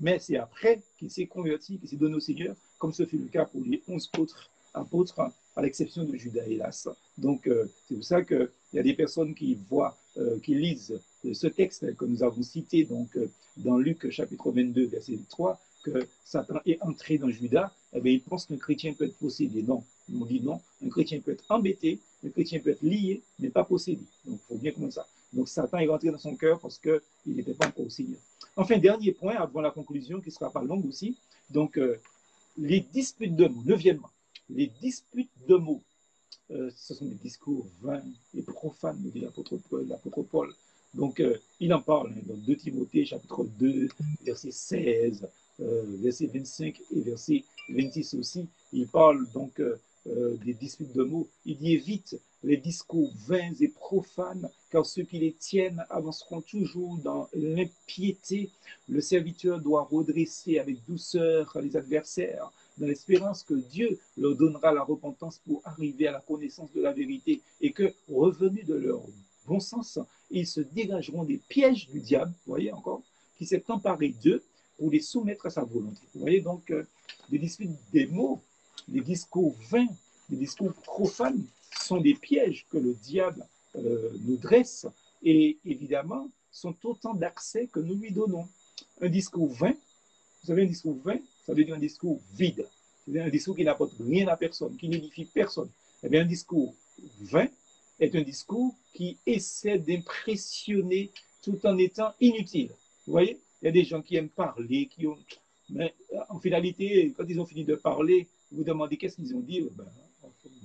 mais c'est après qu'il s'est converti, qu'il s'est donné au Seigneur, comme ce fut le cas pour les onze autres apôtres, à l'exception de Judas, hélas. Donc, c'est pour ça qu'il y a des personnes qui voient, qui lisent ce texte que nous avons cité donc, euh, dans Luc chapitre 22, verset 3, que Satan est entré dans Judas, eh bien, il pense qu'un chrétien peut être possédé. Non, on dit non, un chrétien peut être embêté, un chrétien peut être lié, mais pas possédé. Donc, il faut bien comme ça. Donc, Satan est rentré dans son cœur parce qu'il n'était pas encore au Seigneur. Enfin, dernier point, avant la conclusion, qui ne sera pas longue aussi. Donc, euh, les disputes de mots. Neuvièmement, les disputes de mots. Euh, ce sont des discours vains et profanes, nous dit l'apôtre Paul. Donc, euh, il en parle hein, dans 2 Timothée, chapitre 2, verset 16, euh, verset 25 et verset 26 aussi. Il parle donc des disputes de mots. Il dit évite les discours vains et profanes, car ceux qui les tiennent avanceront toujours dans l'impiété. Le serviteur doit redresser avec douceur les adversaires, dans l'espérance que Dieu leur donnera la repentance pour arriver à la connaissance de la vérité, et que, revenus de leur bon sens, ils se dégageront des pièges du diable, vous voyez encore, qui s'est emparé d'eux pour les soumettre à sa volonté. Vous voyez donc euh, les disputes des mots, les discours vains, les discours profanes sont des pièges que le diable euh, nous dresse et évidemment sont autant d'accès que nous lui donnons. Un discours vain, vous savez, un discours vain, ça veut dire un discours vide. C'est un discours qui n'apporte rien à personne, qui n'édifie personne. Eh bien, un discours vain, est un discours qui essaie d'impressionner tout en étant inutile. Vous voyez? Il y a des gens qui aiment parler, qui ont... Mais en finalité, quand ils ont fini de parler, vous demandez qu'est-ce qu'ils ont dit, ben,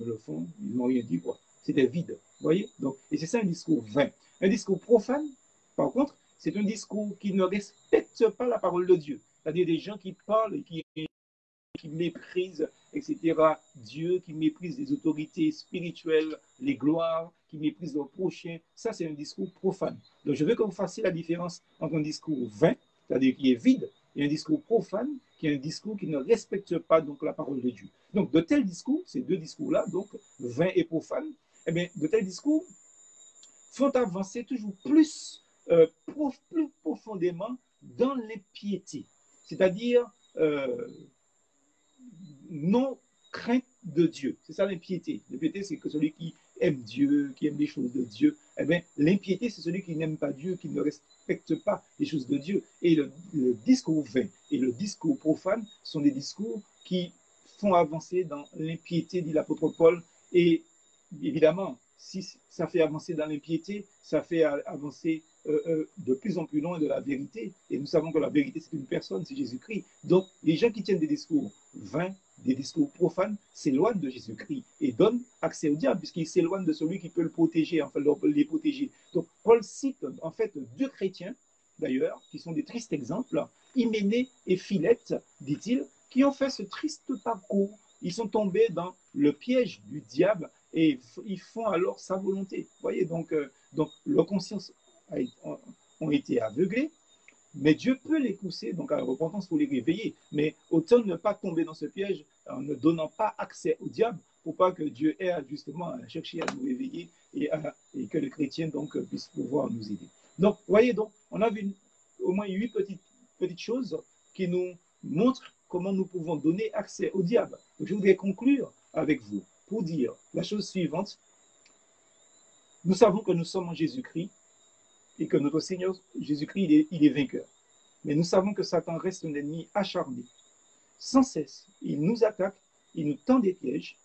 le fond, ils n'ont rien dit, quoi. C'était vide. Vous voyez? Donc, Et c'est ça un discours vain. Un discours profane, par contre, c'est un discours qui ne respecte pas la parole de Dieu. C'est-à-dire des gens qui parlent et qui qui méprise, etc. Dieu, qui méprise les autorités spirituelles, les gloires, qui méprise le prochain. Ça, c'est un discours profane. Donc, je veux que vous fassiez la différence entre un discours vain, c'est-à-dire qui est vide, et un discours profane, qui est un discours qui ne respecte pas donc la parole de Dieu. Donc, de tels discours, ces deux discours-là, donc vain et profane, eh bien, de tels discours font avancer toujours plus euh, plus profondément dans l'impiété, c'est-à-dire euh, non crainte de Dieu. C'est ça l'impiété. L'impiété, c'est que celui qui aime Dieu, qui aime les choses de Dieu, eh bien, l'impiété, c'est celui qui n'aime pas Dieu, qui ne respecte pas les choses de Dieu. Et le, le, discours vain et le discours profane sont des discours qui font avancer dans l'impiété, dit l'apôtre Paul. Et évidemment, si ça fait avancer dans l'impiété, ça fait avancer de plus en plus loin de la vérité. Et nous savons que la vérité, c'est une personne, c'est Jésus-Christ. Donc, les gens qui tiennent des discours vains, des discours profanes, s'éloignent de Jésus-Christ et donnent accès au diable, puisqu'ils s'éloignent de celui qui peut le protéger, enfin, les protéger. Donc, Paul cite en fait deux chrétiens, d'ailleurs, qui sont des tristes exemples, Hyménée et Philette, dit-il, qui ont fait ce triste parcours. Ils sont tombés dans le piège du diable et ils font alors sa volonté. Voyez, donc, euh, donc leur conscience ont été aveuglés, mais Dieu peut les pousser donc à la repentance pour les réveiller. Mais autant ne pas tomber dans ce piège en ne donnant pas accès au diable pour pas que Dieu ait justement à chercher à nous réveiller et, que les chrétiens donc puissent pouvoir nous aider. Donc, voyez, donc, on a vu au moins huit petites, petites choses qui nous montrent comment nous pouvons donner accès au diable. je voudrais conclure avec vous pour dire la chose suivante. Nous savons que nous sommes en Jésus-Christ et que notre Seigneur Jésus-Christ, il est, vainqueur. Mais nous savons que Satan reste un ennemi acharné. Sans cesse, il nous attaque, il nous tend des pièges,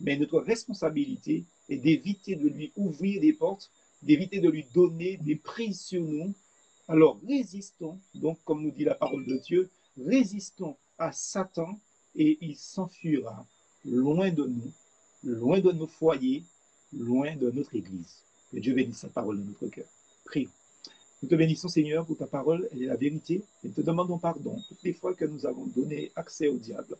mais notre responsabilité est d'éviter de lui ouvrir des portes, d'éviter de lui donner des prises sur nous. Alors résistons, donc comme nous dit la parole de Dieu, résistons à Satan et il s'enfuira loin de nous, loin de nos foyers, loin de notre Église. Que Dieu bénisse sa parole dans notre cœur. Prions. Nous te bénissons, Seigneur, pour ta parole, elle est la vérité, et te demandons pardon toutes les fois que nous avons donné accès au diable.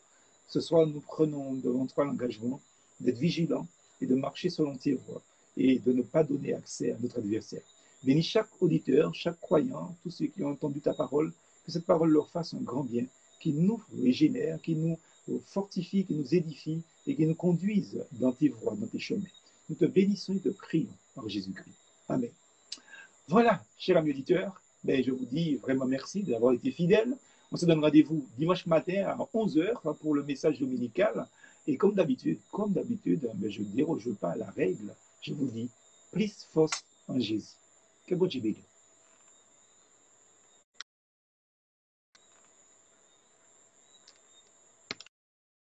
Ce soir, nous prenons devant toi l'engagement d'être vigilants et de marcher selon tes voies et de ne pas donner accès à notre adversaire. Bénis chaque auditeur, chaque croyant, tous ceux qui ont entendu ta parole, que cette parole leur fasse un grand bien, qui nous régénère, qui nous fortifie, qui nous édifie et qui nous conduise dans tes voies, dans tes chemins. Nous te bénissons et te prions par Jésus-Christ. Amen. Voilà, chers amis auditeurs, ben, je vous dis vraiment merci d'avoir été fidèles. On se donne rendez-vous dimanche matin à 11h pour le message dominical. Et comme d'habitude, comme d'habitude, ben, je ne déroge pas à la règle. Je vous dis, plus force en Jésus. Que bon